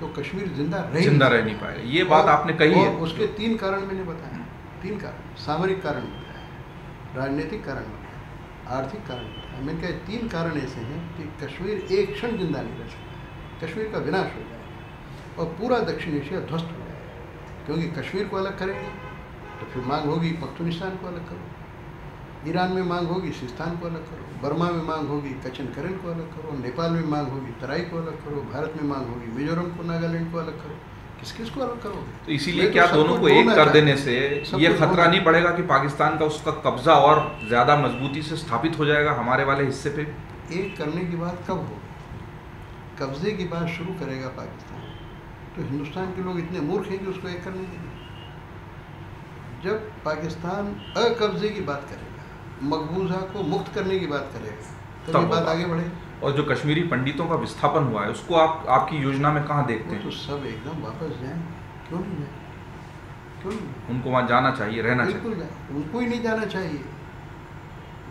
तो कश्मीर ज़िंदा रह ज़िंदा रह नहीं पाएगा। ये बात आपने कही है। उसके तीन कारण मैंने बताया तीन कारण। सामरिक कारण बताया राजनीतिक कारण बताया आर्थिक कारण। मैंने कहा तीन कारण ऐसे हैं कि कश्मीर एक क्षण ज़िंदा नहीं रह सकता। कश्मीर का विनाश हो जाएगा और पूरा दक्षिण एशिया ध्वस्त हो जाएगा। क्योंकि कश्मीर को अलग करेंगे तो फिर मांग होगी पख्तुनिस्तान को अलग करो। ईरान में मांग होगी सिस्तान को अलग करो। बर्मा में मांग होगी कचन करेल को अलग करो। नेपाल में मांग होगी तराई को अलग करो। भारत में मांग होगी मिजोरम को नागालैंड को अलग करो। किस किस को अलग करो तो इसीलिए तो क्या तो दोनों को एक कर देने से ये खतरा नहीं पड़ेगा कि पाकिस्तान का उसका कब्जा और ज़्यादा मजबूती से स्थापित हो जाएगा हमारे वाले हिस्से पे। एक करने की बात कब होगी कब्जे की बात शुरू करेगा पाकिस्तान। तो हिंदुस्तान के लोग इतने मूर्ख हैं कि उसको एक करने के जब पाकिस्तान अकब्जे की बात करेगा मकबूजा को मुक्त करने की बात करेगा तो ये बात आगे बढ़ेगी। और जो कश्मीरी पंडितों का विस्थापन हुआ है उसको आप आपकी योजना में कहाँ देखते हैं? तो सब एकदम वापस जाए। क्यों नहीं जाए? क्यों नहीं उनको वहाँ जाना चाहिए रहना बिल्कुल चाहिए उनको ही नहीं जाना चाहिए।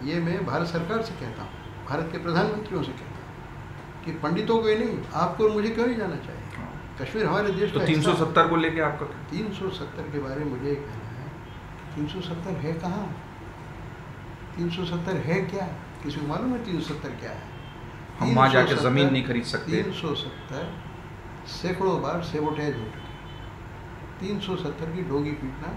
ये मैं भारत सरकार से कहता हूँ भारत के प्रधानमंत्रियों से कहता हूँ कि पंडितों को ही नहीं आपको मुझे क्यों नहीं जाना चाहिए? हाँ। कश्मीर हमारे देश तो तीन सौ सत्तर को लेके आपका तीन सौ सत्तर के बारे में मुझे कहना है तीन सौ सत्तर है कहाँ? तीन सौ सत्तर है क्या? किसी को मालूम है तीन सौ सत्तर क्या है? हम वहाँ जाके ज़मीन नहीं खरीद सकते। तीन सौ सत्तर सैकड़ों बार सेबोटेज हो चुकी तीन सौ सत्तर की डोगी पीटना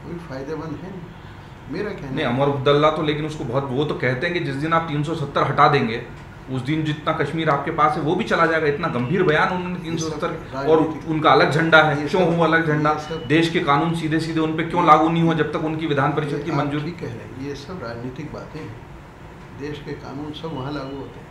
कोई फ़ायदेमंद है नहीं। मेरा कहना नहीं अमर अब्दुल्ला तो लेकिन उसको बहुत वो तो कहते हैं कि जिस दिन आप तीन सौ सत्तर हटा देंगे उस दिन जितना कश्मीर आपके पास है वो भी चला जाएगा। इतना गंभीर बयान उन्होंने तीन सौ सत्तर और उनका अलग झंडा है। क्यों हुआ अलग झंडा? देश के कानून सीधे सीधे उन पर क्यों लागू नहीं हुआ जब तक उनकी विधान परिषद की मंजूरी कह रहे हैं ये सब राजनीतिक बातें हैं। देश के कानून सब वहाँ लागू होते हैं।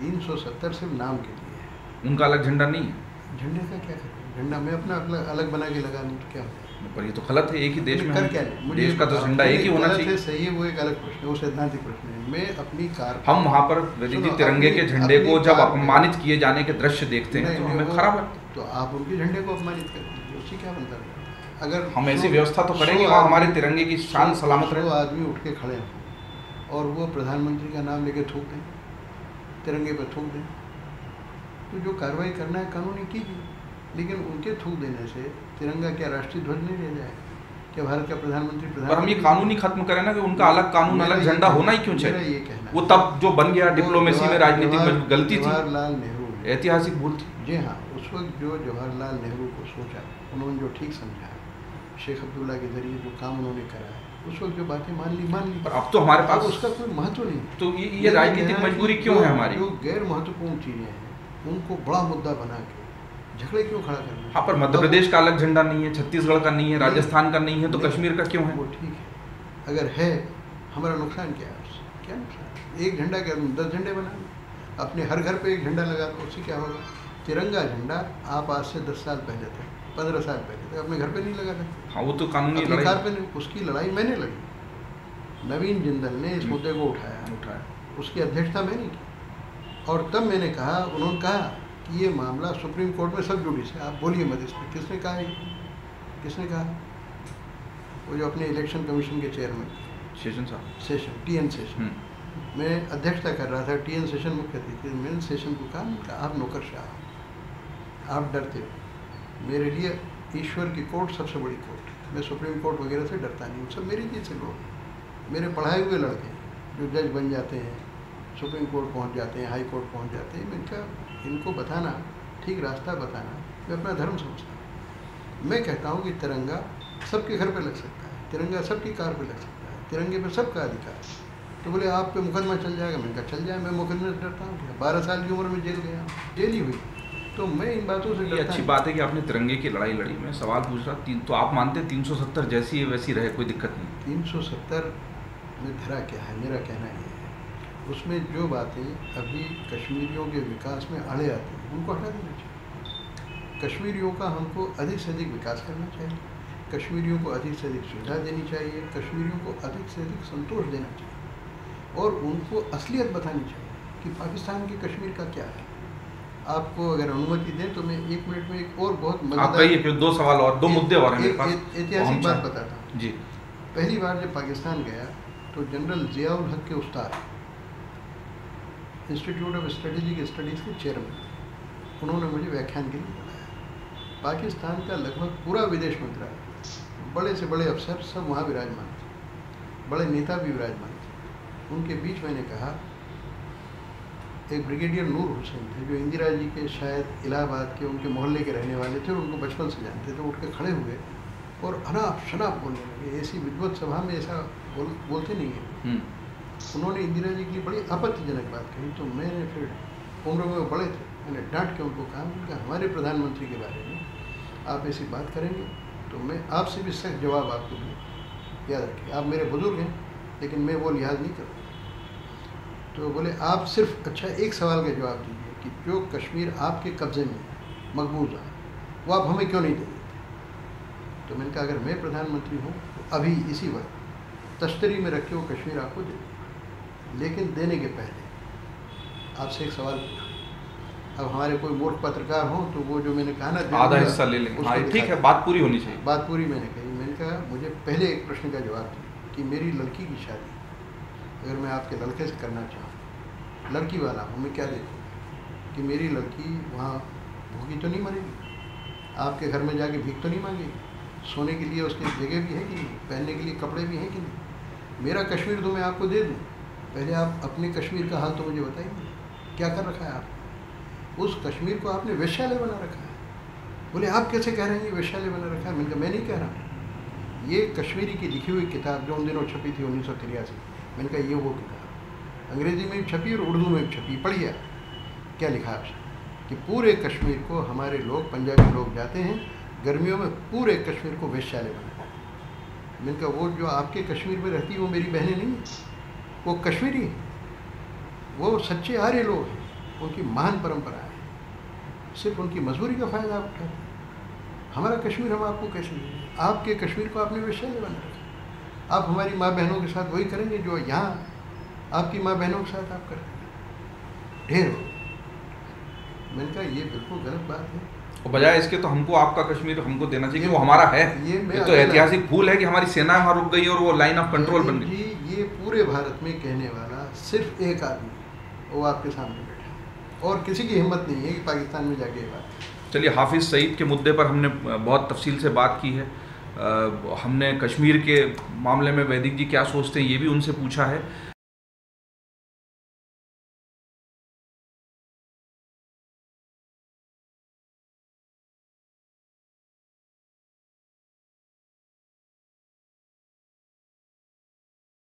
तीन सौ सत्तर सिर्फ़ नाम के लिए है। उनका अलग झंडा नहीं है? झंडे का क्या झंडा मैं अपना अलग बना के लगा लूँ तो क्या होता पर ये तो गलत है एक ही देश में कर क्या मुझे देश का तो झंडा एक ही होना चाहिए। सही है वो एक अलग प्रश्न है वो सैद्धांतिक प्रश्न है। मैं अपनी कार हम वहाँ पर वैदिक तिरंगे के झंडे को जब अपमानित किए जाने के दृश्य देखते हैं तो हमें खराब लगता तो आप उनके झंडे को अपमानित करें उससे क्या बनता है? अगर हम ऐसी व्यवस्था तो करेंगे वहाँ हमारे तिरंगे की शान सलामत रहे। वो आदमी उठ के खड़े हैं और वो प्रधानमंत्री का नाम लेके थूक दें। तिरंगे पर थूक दें। तो जो कार्रवाई करना है कानूनी कीजिए। लेकिन उनके थूक देने से तिरंगा क्या राष्ट्रीय ध्वज नहीं रह जाएगा? क्या भारत का प्रधानमंत्री पर हम ये कानून खत्म करें ना कि उनका अलग कानून अलग झंडा होना ही क्यों चाहिए? ये कहना वो तब जो बन गया डिप्लोमेसी में राजनीतिक में गलती थी। जवाहरलाल नेहरू। ऐतिहासिक भूल थी। जी हाँ उस वक्त जो जवाहरलाल नेहरू को सोचा उन्होंने जो ठीक समझा शेख अब्दुल्ला के ज़रिए जो काम उन्होंने करा है उस वक्त जो बातें मान ली मान ली। पर अब तो हमारे पास उसका कोई महत्व नहीं। तो ये ये राजनीतिक मजबूरी क्यों है हमारी? जो गैर महत्वपूर्ण चीज़ें हैं उनको बड़ा मुद्दा बना के झगड़े क्यों खड़ा करना हाँ? पर मध्य प्रदेश का अलग झंडा नहीं है छत्तीसगढ़ का नहीं है राजस्थान का नहीं है तो कश्मीर का क्यों है? वो ठीक है। अगर है हमारा नुकसान क्या है उससे? क्या नुकसान एक झंडा क्या दस झंडे बना लो अपने हर घर पे एक झंडा लगा दो उससे क्या होगा? तिरंगा झंडा आप आज से दस साल पहले तक पंद्रह साल पहले तक अपने घर पे नहीं लगा सकते हाँ वो तो कानूनी लड़ाई पे उसकी लड़ाई मैंने लड़ी। नवीन जिंदल ने इस। मुद्दे को उठाया उठाया। उसकी अध्यक्षता मैंने की। और तब मैंने कहा उन्होंने कहा कि ये मामला सुप्रीम कोर्ट में सब जुडिस है आप बोलिए मत इस पर किसने कहा ये? किसने कहा? वो जो अपने इलेक्शन कमीशन के चेयरमैन। शेषन साहब। Seshan T N Seshan. हम्म, मैं अध्यक्षता कर रहा था टी एन सेशन मुख्य अतिथि मैंने सेशन को कहा, आप नौकरशाह आप डरते हो। मेरे लिए ईश्वर की कोर्ट सबसे बड़ी कोर्ट मैं सुप्रीम कोर्ट वगैरह से डरता नहीं हूँ। सब मेरी जैसे लोग हैं। मेरे पढ़ाए हुए लड़के जो जज बन जाते हैं, सुप्रीम कोर्ट पहुँच जाते हैं, हाई कोर्ट पहुँच जाते हैं। मैंने कहा इनको बताना, ठीक रास्ता बताना, मैं अपना धर्म समझता हूँ। मैं कहता हूँ कि तिरंगा सबके घर पर लग सकता है। तिरंगा सबकी कार पर लग सकता है। तिरंगे पर सबका अधिकार है। तो बोले, आप पे मुकदमा चल जाएगा? मैंने कहा, चल जाए। मैं मुकदमे से डरता हूँ। बारह साल की उम्र में जेल गया जेल ही हुई। तो मैं इन बातों से ये अच्छी बात है कि आपने तिरंगे की लड़ाई लड़ी। मैं सवाल पूछ रहा तीन तो आप मानते तीन सौ सत्तर जैसी है वैसी रहे कोई दिक्कत नहीं? तीन सौ सत्तर में धरा क्या है? मेरा कहना ये है। उसमें जो बातें अभी कश्मीरियों के विकास में अड़े आती हैं उनको हटा देना चाहिए। कश्मीरियों का हमको अधिक से अधिक विकास करना चाहिए। कश्मीरियों को अधिक से अधिक सुविधा देनी चाहिए। कश्मीरियों को अधिक से अधिक संतोष देना चाहिए। और उनको असलियत बतानी चाहिए कि पाकिस्तान की कश्मीर का क्या है। आपको अगर अनुमति दें तो मैं एक मिनट में एक और बहुत आप कहिए फिर दो सवाल और दो मुद्दे और हैं ऐतिहासिक बात बताता हूँ। जी। पहली बार जब पाकिस्तान गया तो जनरल जियाउल हक के उस्ताद इंस्टीट्यूट ऑफ़ स्ट्रेटेजिक स्टडीज़ के चेयरमैन उन्होंने मुझे व्याख्यान के लिए बुलाया। पाकिस्तान का लगभग पूरा विदेश मंत्रालय बड़े से बड़े अफसर सब वहाँ विराजमान थे बड़े नेता भी विराजमान थे। उनके बीच मैंने कहा एक ब्रिगेडियर नूर हुसैन थे जो इंदिरा जी के शायद इलाहाबाद के उनके मोहल्ले के रहने वाले थे और उनको बचपन से जानते थे उठ के खड़े हुए और अनाप शनाप बोलने लगे। ऐसी विद्वत सभा में ऐसा बोल बोलते नहीं है। हम्म, उन्होंने इंदिरा जी के लिए बड़ी आपत्तिजनक बात कही। तो मैंने फिर उम्र में बड़े थे मैंने डांट के उनको कहा कि हमारे प्रधानमंत्री के बारे में आप ऐसी बात करेंगे? तो मैं आपसे भी सख्त जवाब आपको दूँ याद रखिए। आप मेरे बुज़ुर्ग हैं लेकिन मैं वो लिहाज नहीं करूँगा तो बोले आप सिर्फ़ अच्छा एक सवाल का जवाब दीजिए कि जो कश्मीर आपके कब्ज़े में है मकबूजा वो आप हमें क्यों नहीं दे देते? तो मैंने कहा अगर मैं प्रधानमंत्री हूँ तो अभी इसी वक्त तश्तरी में रखे वो कश्मीर आपको दे लेकिन देने के पहले आपसे एक सवाल पूछूँ। अब हमारे कोई मूर्ख पत्रकार हो तो वो जो मैंने कहा ना आधा हिस्सा ले लेंगे। हाँ ठीक है बात पूरी होनी चाहिए। बात पूरी मैंने कही। मैंने कहा मुझे पहले एक प्रश्न का जवाब दीजिए कि मेरी लड़की की शादी अगर मैं आपके लड़के से करना चाहूँ, लड़की वाला हूँ मैं क्या देखूँ कि मेरी लड़की वहाँ भूखी तो नहीं मरेगी? आपके घर में जाके भीख तो नहीं मांगेगी? सोने के लिए उसकी जगह भी है कि नहीं? पहनने के लिए कपड़े भी हैं कि नहीं? मेरा कश्मीर तो मैं आपको दे दूँ। पहले आप अपने कश्मीर का हाल तो मुझे बताइए। क्या कर रखा है आपने? उस कश्मीर को आपने वैश्यालय बना रखा है। बोले, आप कैसे कह रहे हैं ये वैश्यालय बना रखा है? मैंने कहा, मैं नहीं कह रहा। ये कश्मीरी की लिखी हुई किताब जो उन दिनों छपी थी उन्नीस सौ तिरासी मैंने कहा, ये वो किताब अंग्रेज़ी में छपी और उर्दू में छपी पढ़िए क्या लिखा उसने? कि पूरे कश्मीर को हमारे लोग, पंजाबी लोग जाते हैं, गर्मियों में पूरे कश्मीर को वेश्यालय बनाते हैं। मैंने कहा, वो जो आपके कश्मीर में रहती है, वो मेरी बहनें नहीं वो कश्मीरी हैं। वो सच्चे आर्य लोग हैं। उनकी महान परंपरा है। सिर्फ़ उनकी मजबूरी का फ़ायदा आप उठाते हमारा कश्मीर हम आपको कैसे आपके कश्मीर को आपने वैश्यालय बना रखा आप हमारी माँ बहनों के साथ वही करेंगे जो यहाँ आपकी माँ बहनों के साथ आप कर रहे हैं ढेर हो। मैंने कहा ये बिल्कुल गलत बात है। और बजाय इसके तो हमको आपका कश्मीर हमको देना चाहिए कि वो हमारा है। ये ये तो ऐतिहासिक भूल है कि हमारी सेना वहाँ रुक गई और वो लाइन ऑफ़ कंट्रोल बन गई। ये पूरे भारत में कहने वाला सिर्फ़ एक आदमी वो आपके सामने बैठा है। और किसी की हिम्मत नहीं है कि पाकिस्तान में जाके बात चलिए हाफिज़ सईद के मुद्दे पर हमने बहुत तफसील से बात की है। हमने कश्मीर के मामले में वैदिक जी क्या सोचते हैं, ये भी उनसे पूछा है।